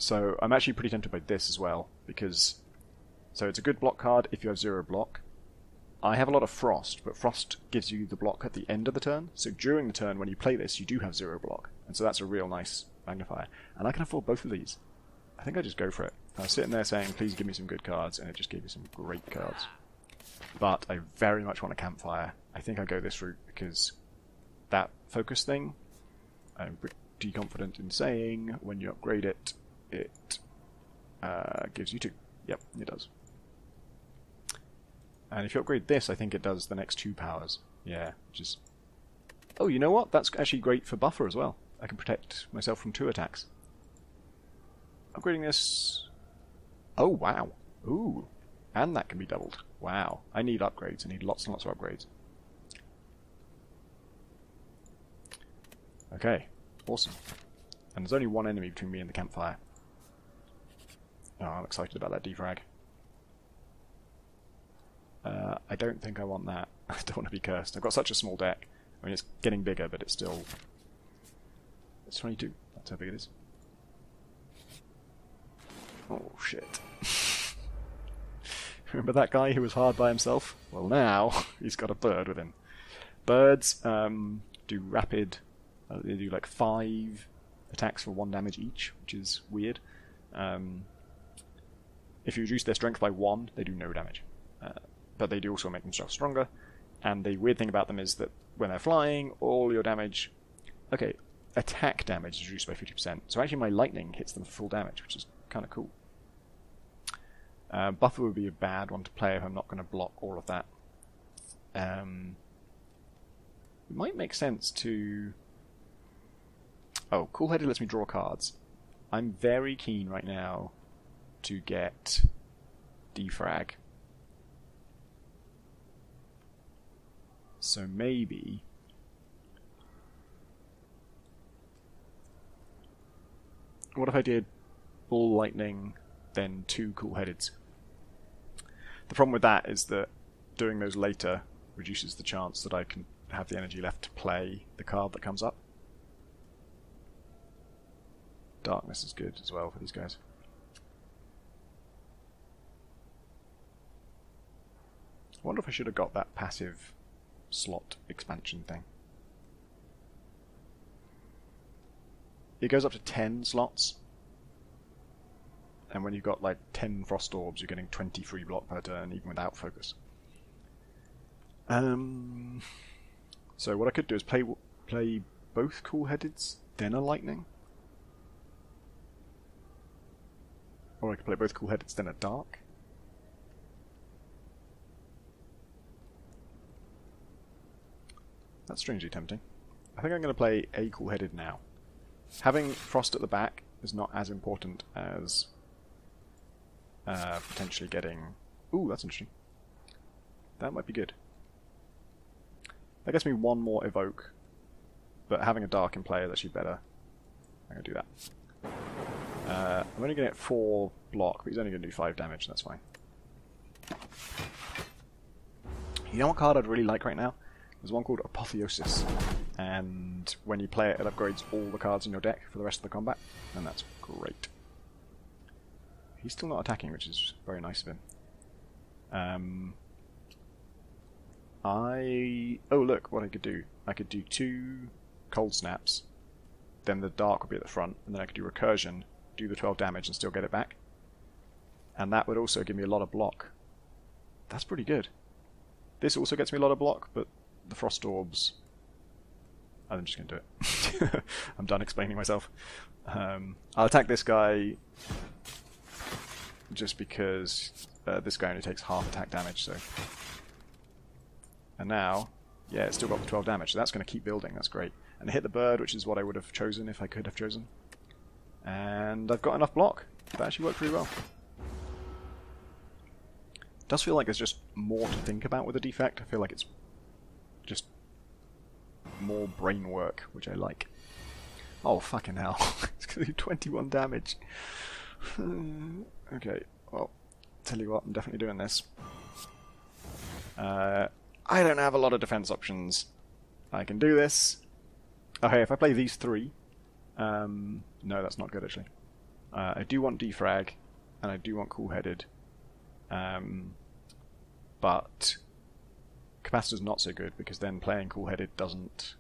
so I'm actually pretty tempted by this as well because so it's a good block card if you have zero block. I have a lot of frost, but frost gives you the block at the end of the turn. So during the turn when you play this, you do have zero block, and so that's a real nice magnifier. And I can afford both of these. I think I just go for it. I was sitting there saying, please give me some good cards, and it just gave me some great cards. But I very much want a campfire. I think I go this route because that focus thing, I'm pretty confident in saying when you upgrade it, it uh, gives you two. Yep, it does. And if you upgrade this, I think it does the next two powers. Yeah, which is... Oh, you know what? That's actually great for buffer as well. I can protect myself from two attacks. Upgrading this... Oh, wow. Ooh. And that can be doubled. Wow. I need upgrades. I need lots and lots of upgrades. Okay. Awesome. And there's only one enemy between me and the campfire. I'm excited about that defrag. Uh, I don't think I want that. I don't want to be cursed. I've got such a small deck. I mean, it's getting bigger, but it's still... It's 22. That's how big it is. Oh, shit. Remember that guy who was hard by himself? Well, now he's got a bird with him. Birds um, do rapid... Uh, they do like five attacks for one damage each, which is weird. Um, if you reduce their strength by one, they do no damage. Uh, but they do also make themselves stronger. And the weird thing about them is that when they're flying, all your damage. Okay, attack damage is reduced by 50%. So actually, my lightning hits them for full damage, which is kind of cool. Uh, buffer would be a bad one to play if I'm not going to block all of that. Um, it might make sense to. Oh, Cool Headed lets me draw cards. I'm very keen right now to get defrag. So maybe what if I did ball lightning, then two cool headeds? The problem with that is that doing those later reduces the chance that I can have the energy left to play the card that comes up. Darkness is good as well for these guys. Wonder if I should have got that passive slot expansion thing. It goes up to 10 slots. And when you've got like 10 frost orbs, you're getting 20 free block per turn, even without focus. Um, so what I could do is play play both cool headeds then a lightning. Or I could play both cool-headeds, then a dark. That's strangely tempting. I think I'm going to play a cool headed now. Having frost at the back is not as important as uh, potentially getting. Ooh, that's interesting. That might be good. That gets me one more evoke, but having a dark in play is actually better. I'm going to do that. Uh, I'm only going to get 4 block, but he's only going to do 5 damage, and that's fine. You know what card I'd really like right now? There's one called Apotheosis, and when you play it, it upgrades all the cards in your deck for the rest of the combat, and that's great. He's still not attacking, which is very nice of him. Um, I... Oh, look, what I could do. I could do two cold snaps, then the dark would be at the front, and then I could do recursion, do the 12 damage, and still get it back. And that would also give me a lot of block. That's pretty good. This also gets me a lot of block, but the frost orbs. I'm just going to do it. I'm done explaining myself. Um, I'll attack this guy just because uh, this guy only takes half attack damage. So, and now, yeah, it's still got the 12 damage. So that's going to keep building. That's great. And hit the bird, which is what I would have chosen if I could have chosen. And I've got enough block. That actually worked pretty well. It does feel like there's just more to think about with the defect. I feel like it's just more brain work, which I like. Oh, fucking hell. it's going to do 21 damage. okay, well, tell you what, I'm definitely doing this. Uh, I don't have a lot of defense options. I can do this. Okay, if I play these three... Um, no, that's not good, actually. Uh, I do want defrag, and I do want cool-headed. Um, but Capacitor's not so good because then playing Cool Headed doesn't.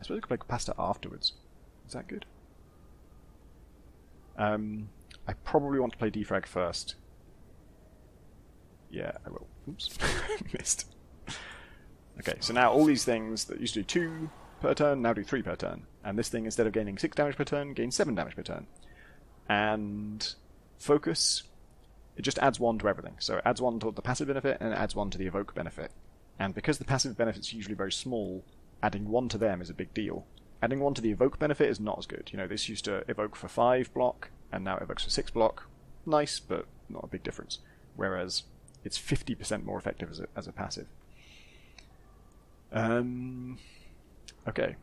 I suppose I could play Capacitor afterwards. Is that good? Um, I probably want to play Defrag first. Yeah, I will. Oops, missed. Okay, so now all these things that used to do two per turn now do three per turn, and this thing instead of gaining six damage per turn gains seven damage per turn. And focus it just adds one to everything. So it adds one to the passive benefit and it adds one to the evoke benefit. And because the passive benefit's usually very small, adding one to them is a big deal. Adding one to the evoke benefit is not as good. You know, this used to evoke for 5 block, and now it evokes for 6 block. Nice, but not a big difference. Whereas it's 50% more effective as a, as a passive. Um, okay.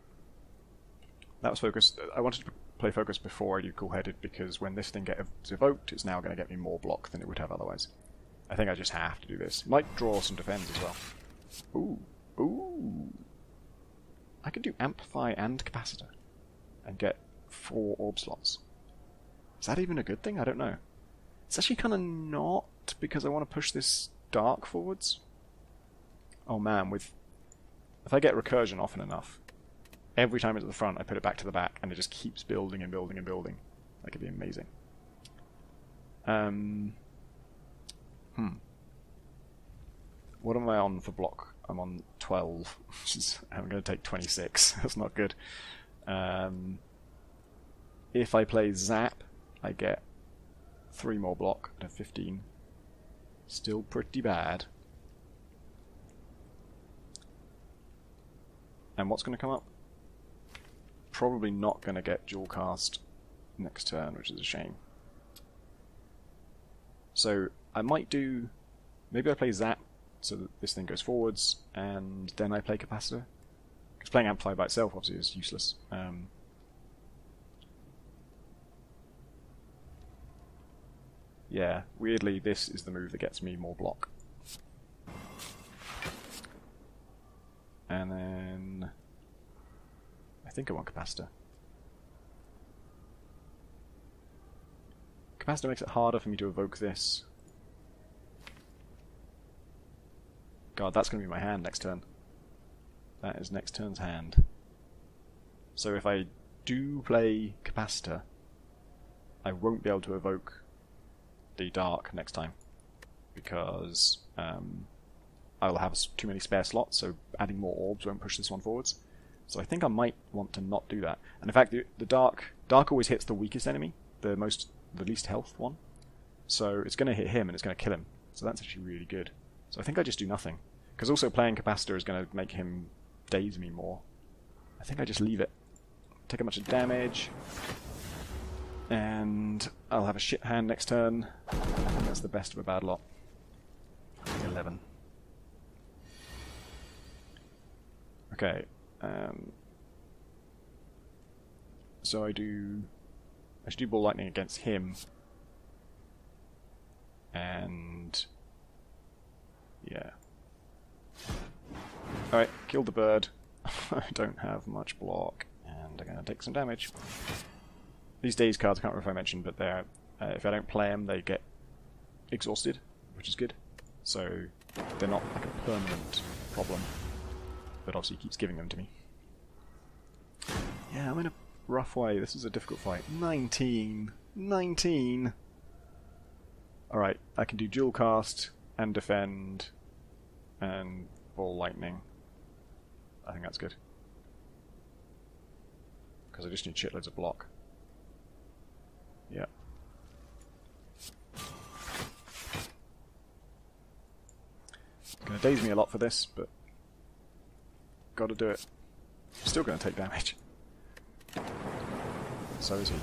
That was focused. I wanted to play focus before I do cool headed because when this thing gets evoked, it's now going to get me more block than it would have otherwise. I think I just have to do this. Might draw some defense as well. Ooh, ooh. I could do amplify and capacitor and get four orb slots. Is that even a good thing? I don't know. It's actually kind of not because I want to push this dark forwards. Oh man, with if I get recursion often enough, every time it's at the front, I put it back to the back, and it just keeps building and building and building. That could be amazing. Um, hmm. What am I on for block? I'm on 12. I'm going to take 26. That's not good. Um, if I play Zap, I get 3 more block at 15. Still pretty bad. And what's going to come up? Probably not going to get dual cast next turn, which is a shame. So I might do... Maybe I play Zap so that this thing goes forwards, and then I play Capacitor. Because playing Amplify by itself obviously is useless. Um, yeah, weirdly this is the move that gets me more block. And then think I want capacitor. Capacitor makes it harder for me to evoke this. God, that's going to be my hand next turn. That is next turn's hand. So if I do play capacitor, I won't be able to evoke the dark next time because um, I will have too many spare slots, so adding more orbs won't push this one forwards. So I think I might want to not do that. And in fact, the, the dark dark always hits the weakest enemy, the most the least health one. So it's going to hit him and it's going to kill him. So that's actually really good. So I think I just do nothing. Because also playing capacitor is going to make him daze me more. I think I just leave it. Take a bunch of damage. And I'll have a shit hand next turn. I think that's the best of a bad lot. 11. Okay. Um, so I do... I should do Ball Lightning against him. And... Yeah. Alright, kill the bird. I don't have much block, and I'm going to take some damage. These days cards, I can't remember if I mentioned, but they're, uh, if I don't play them, they get exhausted, which is good. So they're not like a permanent problem, but obviously keeps giving them to me. Yeah, I'm in a rough way. This is a difficult fight. 19! 19! Alright, I can do dual cast and defend and ball lightning. I think that's good. Because I just need shitloads of block. Yeah. It's going to daze me a lot for this, but got to do it. Still going to take damage. So is he.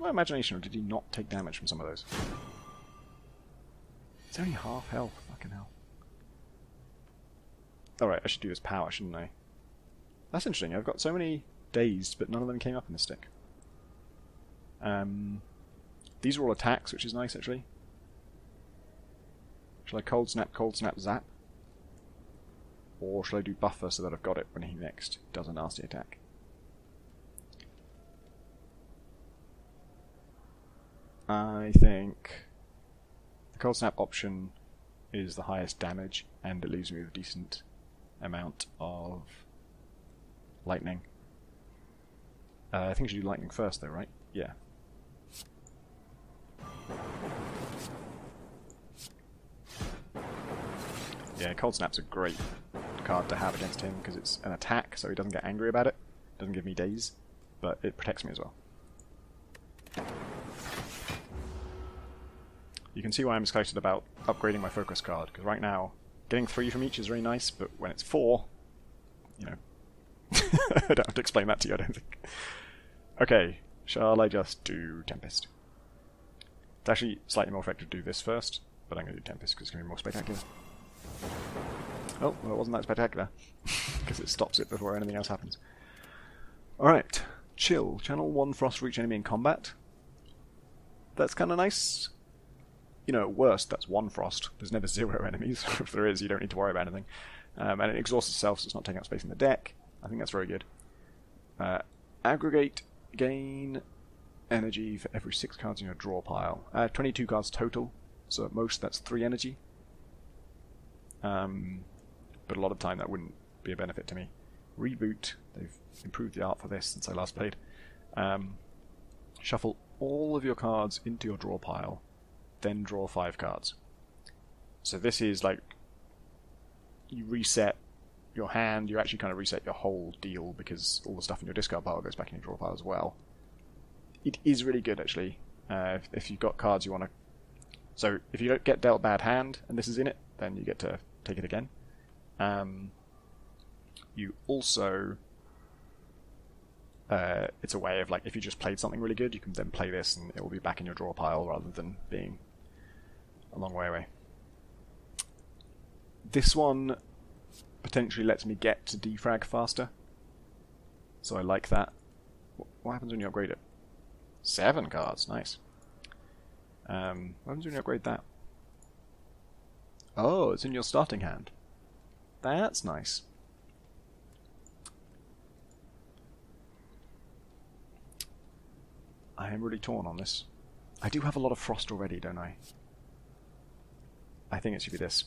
My imagination, or did he not take damage from some of those? It's only half health. Fucking hell. Alright, I should do this power, shouldn't I? That's interesting. I've got so many dazed, but none of them came up in the stick. Um, these are all attacks, which is nice, actually. Shall I cold snap, cold snap, zap? Or shall I do buffer so that I've got it when he next does a nasty attack? I think the cold snap option is the highest damage, and it leaves me with a decent amount of lightning. Uh, I think you should do lightning first, though, right? Yeah. Yeah, Cold Snap's are great card to have against him because it's an attack, so he doesn't get angry about it. Doesn't give me daze, but it protects me as well. You can see why I'm excited about upgrading my focus card, because right now, getting three from each is very nice, but when it's four, you know, I don't have to explain that to you, I don't think. Okay, shall I just do Tempest? It's actually slightly more effective to do this first, but I'm going to do Tempest because it's going to be more spectacular. Oh, well, it wasn't that spectacular, because it stops it before anything else happens. Alright, Chill. Channel 1 frost reach enemy in combat. That's kind of nice you know, at worst, that's one frost. There's never zero enemies. if there is, you don't need to worry about anything. Um, and it exhausts itself, so it's not taking up space in the deck. I think that's very good. Uh, aggregate gain energy for every six cards in your draw pile. Uh, 22 cards total, so at most that's three energy. Um, but a lot of time that wouldn't be a benefit to me. Reboot, they've improved the art for this since I last played. Um, shuffle all of your cards into your draw pile then draw five cards. So this is like you reset your hand, you actually kind of reset your whole deal because all the stuff in your discard pile goes back in your draw pile as well. It is really good actually. Uh, if, if, you've got cards you want to. So if you don't get dealt bad hand and this is in it, then you get to take it again. Um, you also. Uh, it's a way of like if you just played something really good, you can then play this and it will be back in your draw pile rather than being a long way away. This one potentially lets me get to defrag faster. So I like that. What happens when you upgrade it? Seven cards, nice. Um, what happens when you upgrade that? Oh, it's in your starting hand. That's nice. I am really torn on this. I do have a lot of frost already, don't I? I think it should be this.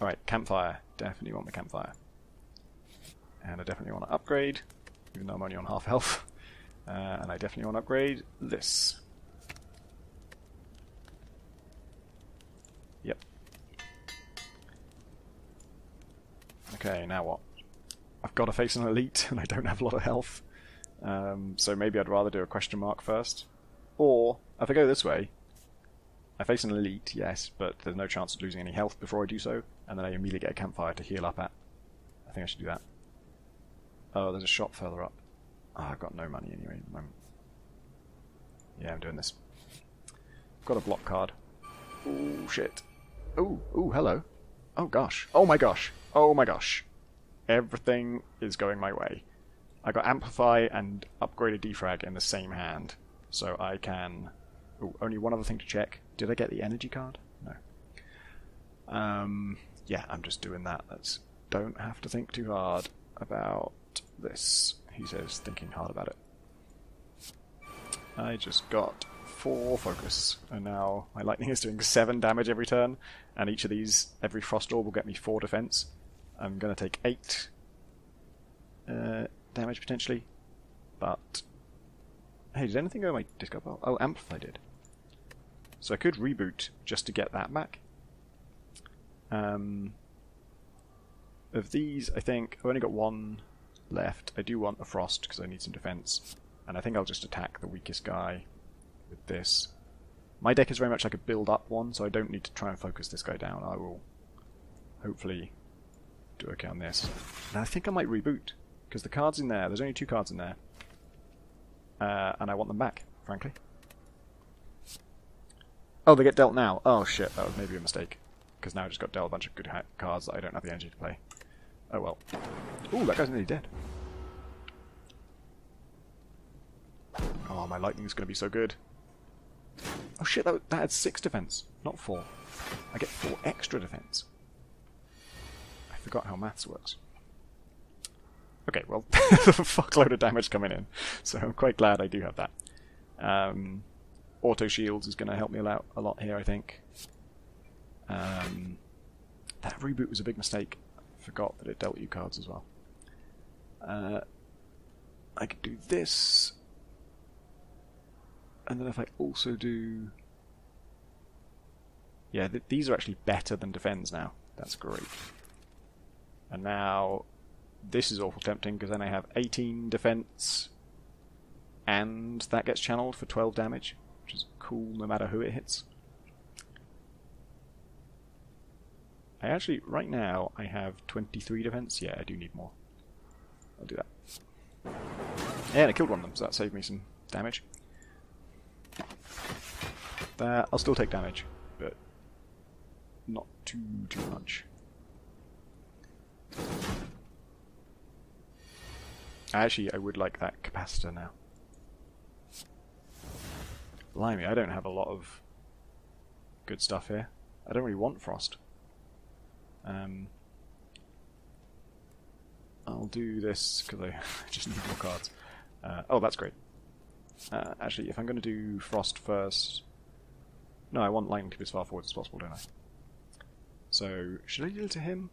Alright, campfire. Definitely want the campfire. And I definitely want to upgrade, even though I'm only on half health. Uh, and I definitely want to upgrade this. Yep. Okay, now what? I've got to face an elite, and I don't have a lot of health. Um, so maybe I'd rather do a question mark first. Or, if I go this way, I face an elite, yes, but there's no chance of losing any health before I do so, and then I immediately get a campfire to heal up at. I think I should do that. Oh, there's a shop further up. Oh, I've got no money anyway at the moment. Yeah, I'm doing this. I've Got a block card. Oh, shit. Oh, oh, hello. Oh, gosh. Oh, my gosh. Oh, my gosh. Everything is going my way. I got Amplify and Upgraded Defrag in the same hand, so I can... Oh, only one other thing to check. Did I get the energy card? No. Um, yeah, I'm just doing that. Let's don't have to think too hard about this, he says, thinking hard about it. I just got four focus, and now my lightning is doing seven damage every turn, and each of these, every frost orb will get me four defense. I'm going to take eight uh, damage potentially, but hey, did anything go in my discard pile? Oh, Amplify did. So I could reboot just to get that back. Um, of these, I think I've only got one left. I do want a frost because I need some defense, and I think I'll just attack the weakest guy with this. My deck is very much like a build-up one, so I don't need to try and focus this guy down. I will hopefully do okay on this. And I think I might reboot because the cards in there. There's only two cards in there, uh, and I want them back, frankly. Oh, they get dealt now. Oh shit, that was maybe a mistake. Because now I just got dealt a bunch of good cards that I don't have the energy to play. Oh well. Ooh, that guy's nearly dead. Oh, my lightning's going to be so good. Oh shit, that, that had six defense, not four. I get four extra defense. Forgot how maths works. Okay, well, fuckload of damage coming in, so I'm quite glad I do have that. Um, auto shields is going to help me out a lot here, I think. Um, that reboot was a big mistake. I forgot that it dealt you cards as well. Uh, I could do this, and then if I also do, yeah, th these are actually better than defends now. That's great. And now this is awful tempting because then I have 18 defense, and that gets channeled for 12 damage, which is cool no matter who it hits. I actually, right now, I have 23 defense. Yeah, I do need more. I'll do that. Yeah, and I killed one of them, so that saved me some damage. That, I'll still take damage, but not too, too much. Actually, I would like that capacitor now. Blimey, I don't have a lot of good stuff here. I don't really want Frost. Um, I'll do this because I just need more cards. Uh, oh, that's great. Uh, actually, if I'm going to do Frost first... No, I want Lightning to be as far forward as possible, don't I? So, should I deal to him?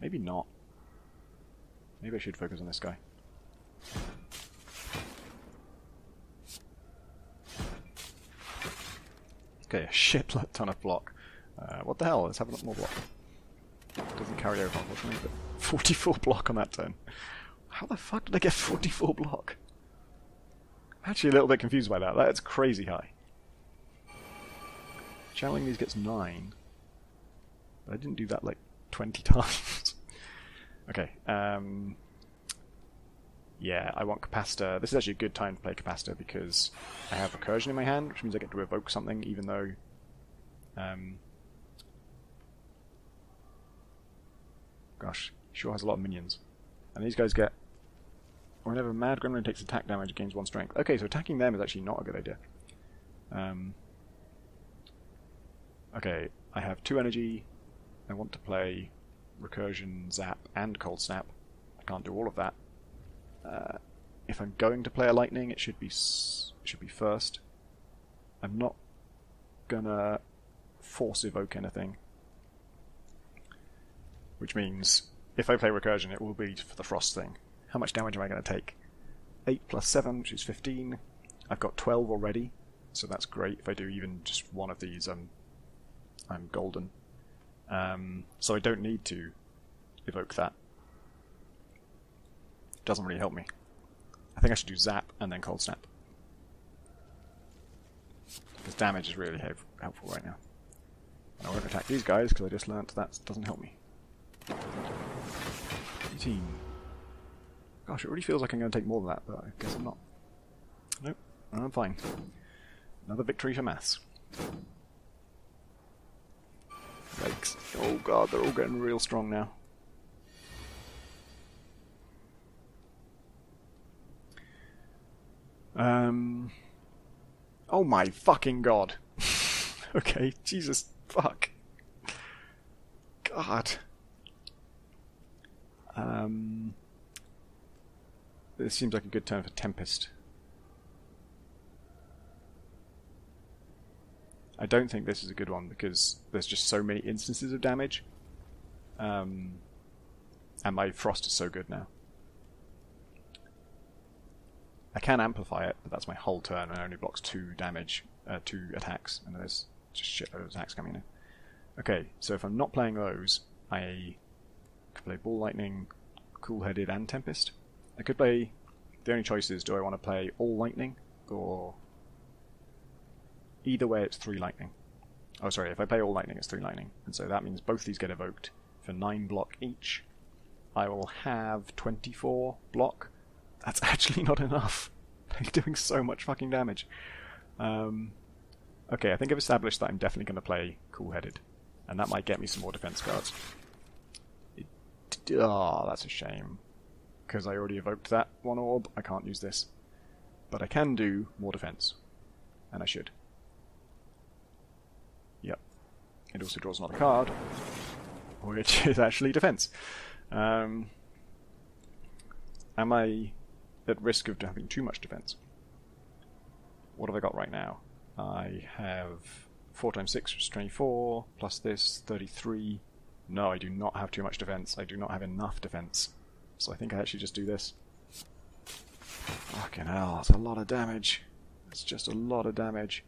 Maybe not. Maybe I should focus on this guy. Okay, a shit ton of block. Uh, what the hell? Let's have a lot more block. Doesn't carry over, unfortunately, but 44 block on that turn. How the fuck did I get 44 block? I'm actually a little bit confused by that. That's crazy high. Channeling these gets 9. But I didn't do that like 20 times. Okay, um... Yeah, I want Capacitor. This is actually a good time to play Capacitor because I have Recursion in my hand, which means I get to evoke something even though um, Gosh, sure has a lot of minions. And these guys get... Whenever Mad Gremlin takes attack damage, it gains one strength. Okay, so attacking them is actually not a good idea. Um, okay, I have two energy. I want to play Recursion, Zap, and Cold Snap. I can't do all of that. Uh, if I'm going to play a Lightning, it should be it should be first. I'm not gonna force evoke anything which means if I play Recursion, it will be for the Frost thing. How much damage am I going to take? 8 plus 7, which is 15. I've got 12 already, so that's great. If I do even just one of these, I'm, I'm golden. Um, so I don't need to evoke that. It doesn't really help me. I think I should do Zap and then Cold Snap. Because damage is really helpful right now. And I won't attack these guys because I just learnt that doesn't help me. 18. Gosh, it really feels like I'm going to take more than that, but I guess I'm not. Nope, I'm fine. Another victory for maths. Oh god, they're all getting real strong now. Um. Oh my fucking god. okay, Jesus fuck. God. Um. This seems like a good turn for Tempest. I don't think this is a good one because there's just so many instances of damage. Um, and my frost is so good now. I can amplify it, but that's my whole turn and only blocks two damage, uh, two attacks, and there's just shitload of attacks coming in. Okay, so if I'm not playing those, I could play Ball Lightning, Coolheaded, and Tempest. I could play. The only choice is do I want to play all Lightning or Either way, it's 3 lightning. Oh, sorry, if I play all lightning, it's 3 lightning. And so that means both these get evoked for 9 block each. I will have 24 block. That's actually not enough. They're doing so much fucking damage. Um, okay, I think I've established that I'm definitely going to play Coolheaded. And that might get me some more defense cards. It, oh, that's a shame. Because I already evoked that one orb, I can't use this. But I can do more defense. And I should. It also draws another card, which is actually defense. Um, am I at risk of having too much defense? What have I got right now? I have 4 times 6, which is 24, plus this, 33. No, I do not have too much defense. I do not have enough defense. So I think I actually just do this. Fucking hell, that's a lot of damage. It's just a lot of damage.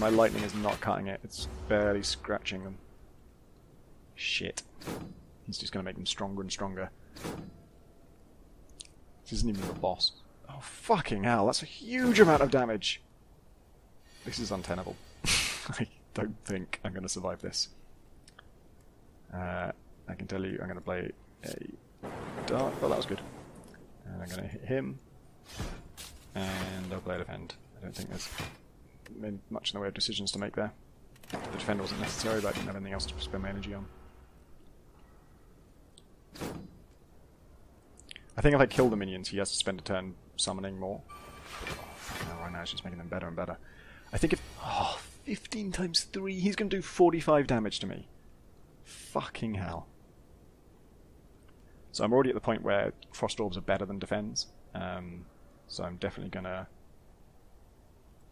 My lightning is not cutting it, it's barely scratching them. Shit. He's just going to make them stronger and stronger. This isn't even the boss. Oh, fucking hell, that's a huge amount of damage! This is untenable. I don't think I'm going to survive this. Uh, I can tell you I'm going to play a dark... Oh, that was good. And I'm going to hit him. And I'll play a defend. I don't think there's much in the way of decisions to make there. The defender wasn't necessary, but I didn't have anything else to spend my energy on. I think if I kill the minions, he has to spend a turn summoning more. Oh, right now it's just making them better and better. I think if... Oh, 15 times 3, he's going to do 45 damage to me. Fucking hell. So I'm already at the point where Frost Orbs are better than Defends. Um, so I'm definitely going to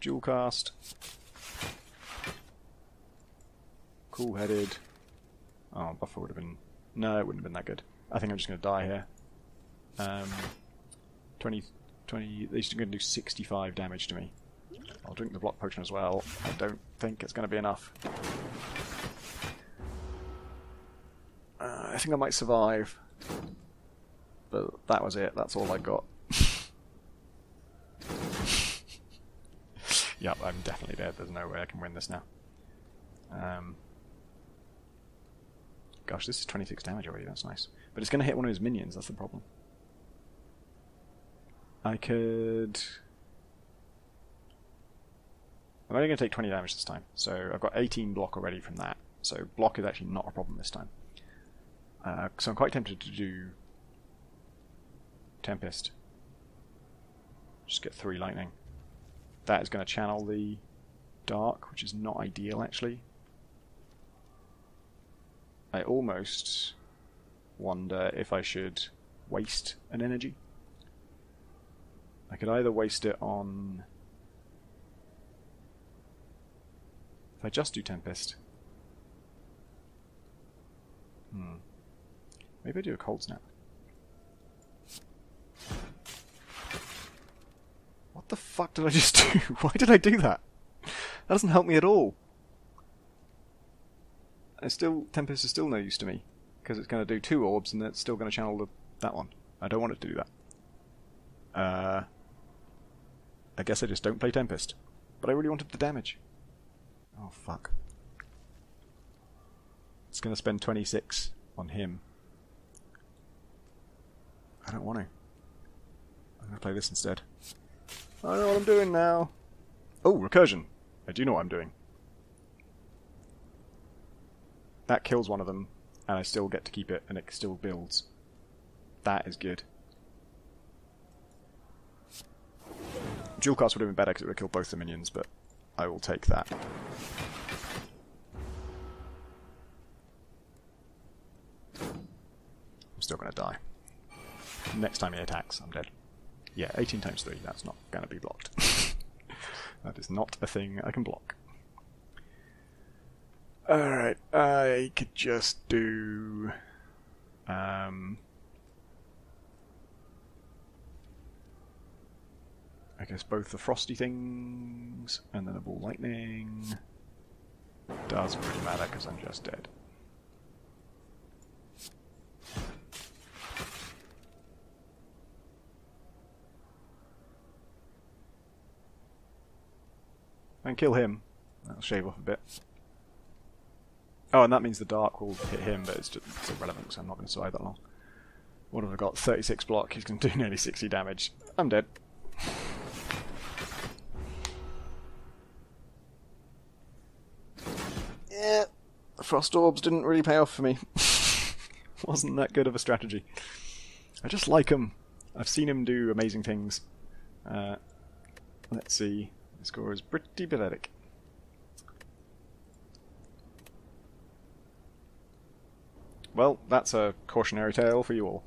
Dual cast. Coolheaded. Oh, buffer would have been. No, it wouldn't have been that good. I think I'm just going to die here. Um, 20, 20. These are going to do 65 damage to me. I'll drink the block potion as well. I don't think it's going to be enough. Uh, I think I might survive. But that was it. That's all I got. Yep, I'm definitely dead. There's no way I can win this now. Um, gosh, this is 26 damage already. That's nice. But it's going to hit one of his minions. That's the problem. I could... I'm only going to take 20 damage this time. So I've got 18 block already from that. So block is actually not a problem this time. Uh, so I'm quite tempted to do Tempest. Just get three lightning that is going to channel the dark, which is not ideal actually. I almost wonder if I should waste an energy. I could either waste it on... If I just do Tempest. Hmm. Maybe I do a Cold Snap. What the fuck did I just do? Why did I do that? That doesn't help me at all. I still Tempest is still no use to me because it's going to do two orbs and it's still going to channel the, that one. I don't want it to do that. Uh, I guess I just don't play Tempest. But I really wanted the damage. Oh, fuck. It's going to spend 26 on him. I don't want to. I'm going to play this instead. I know what I'm doing now. Oh, recursion. I do know what I'm doing. That kills one of them, and I still get to keep it, and it still builds. That is good. Dualcast would have been better because it would have killed both the minions, but I will take that. I'm still going to die. Next time he attacks, I'm dead. Yeah, 18 times 3, that's not going to be blocked. that is not a thing I can block. Alright, I could just do... Um, I guess both the frosty things and then a ball lightning. Doesn't really matter because I'm just dead. And kill him. That'll shave off a bit. Oh, and that means the dark will hit him, but it's just it's irrelevant because I'm not going to survive that long. What have I got? 36 block. He's going to do nearly 60 damage. I'm dead. yeah, Frost Orbs didn't really pay off for me. Wasn't that good of a strategy. I just like him. I've seen him do amazing things. Uh, let's see. Score is pretty pathetic. Well, that's a cautionary tale for you all.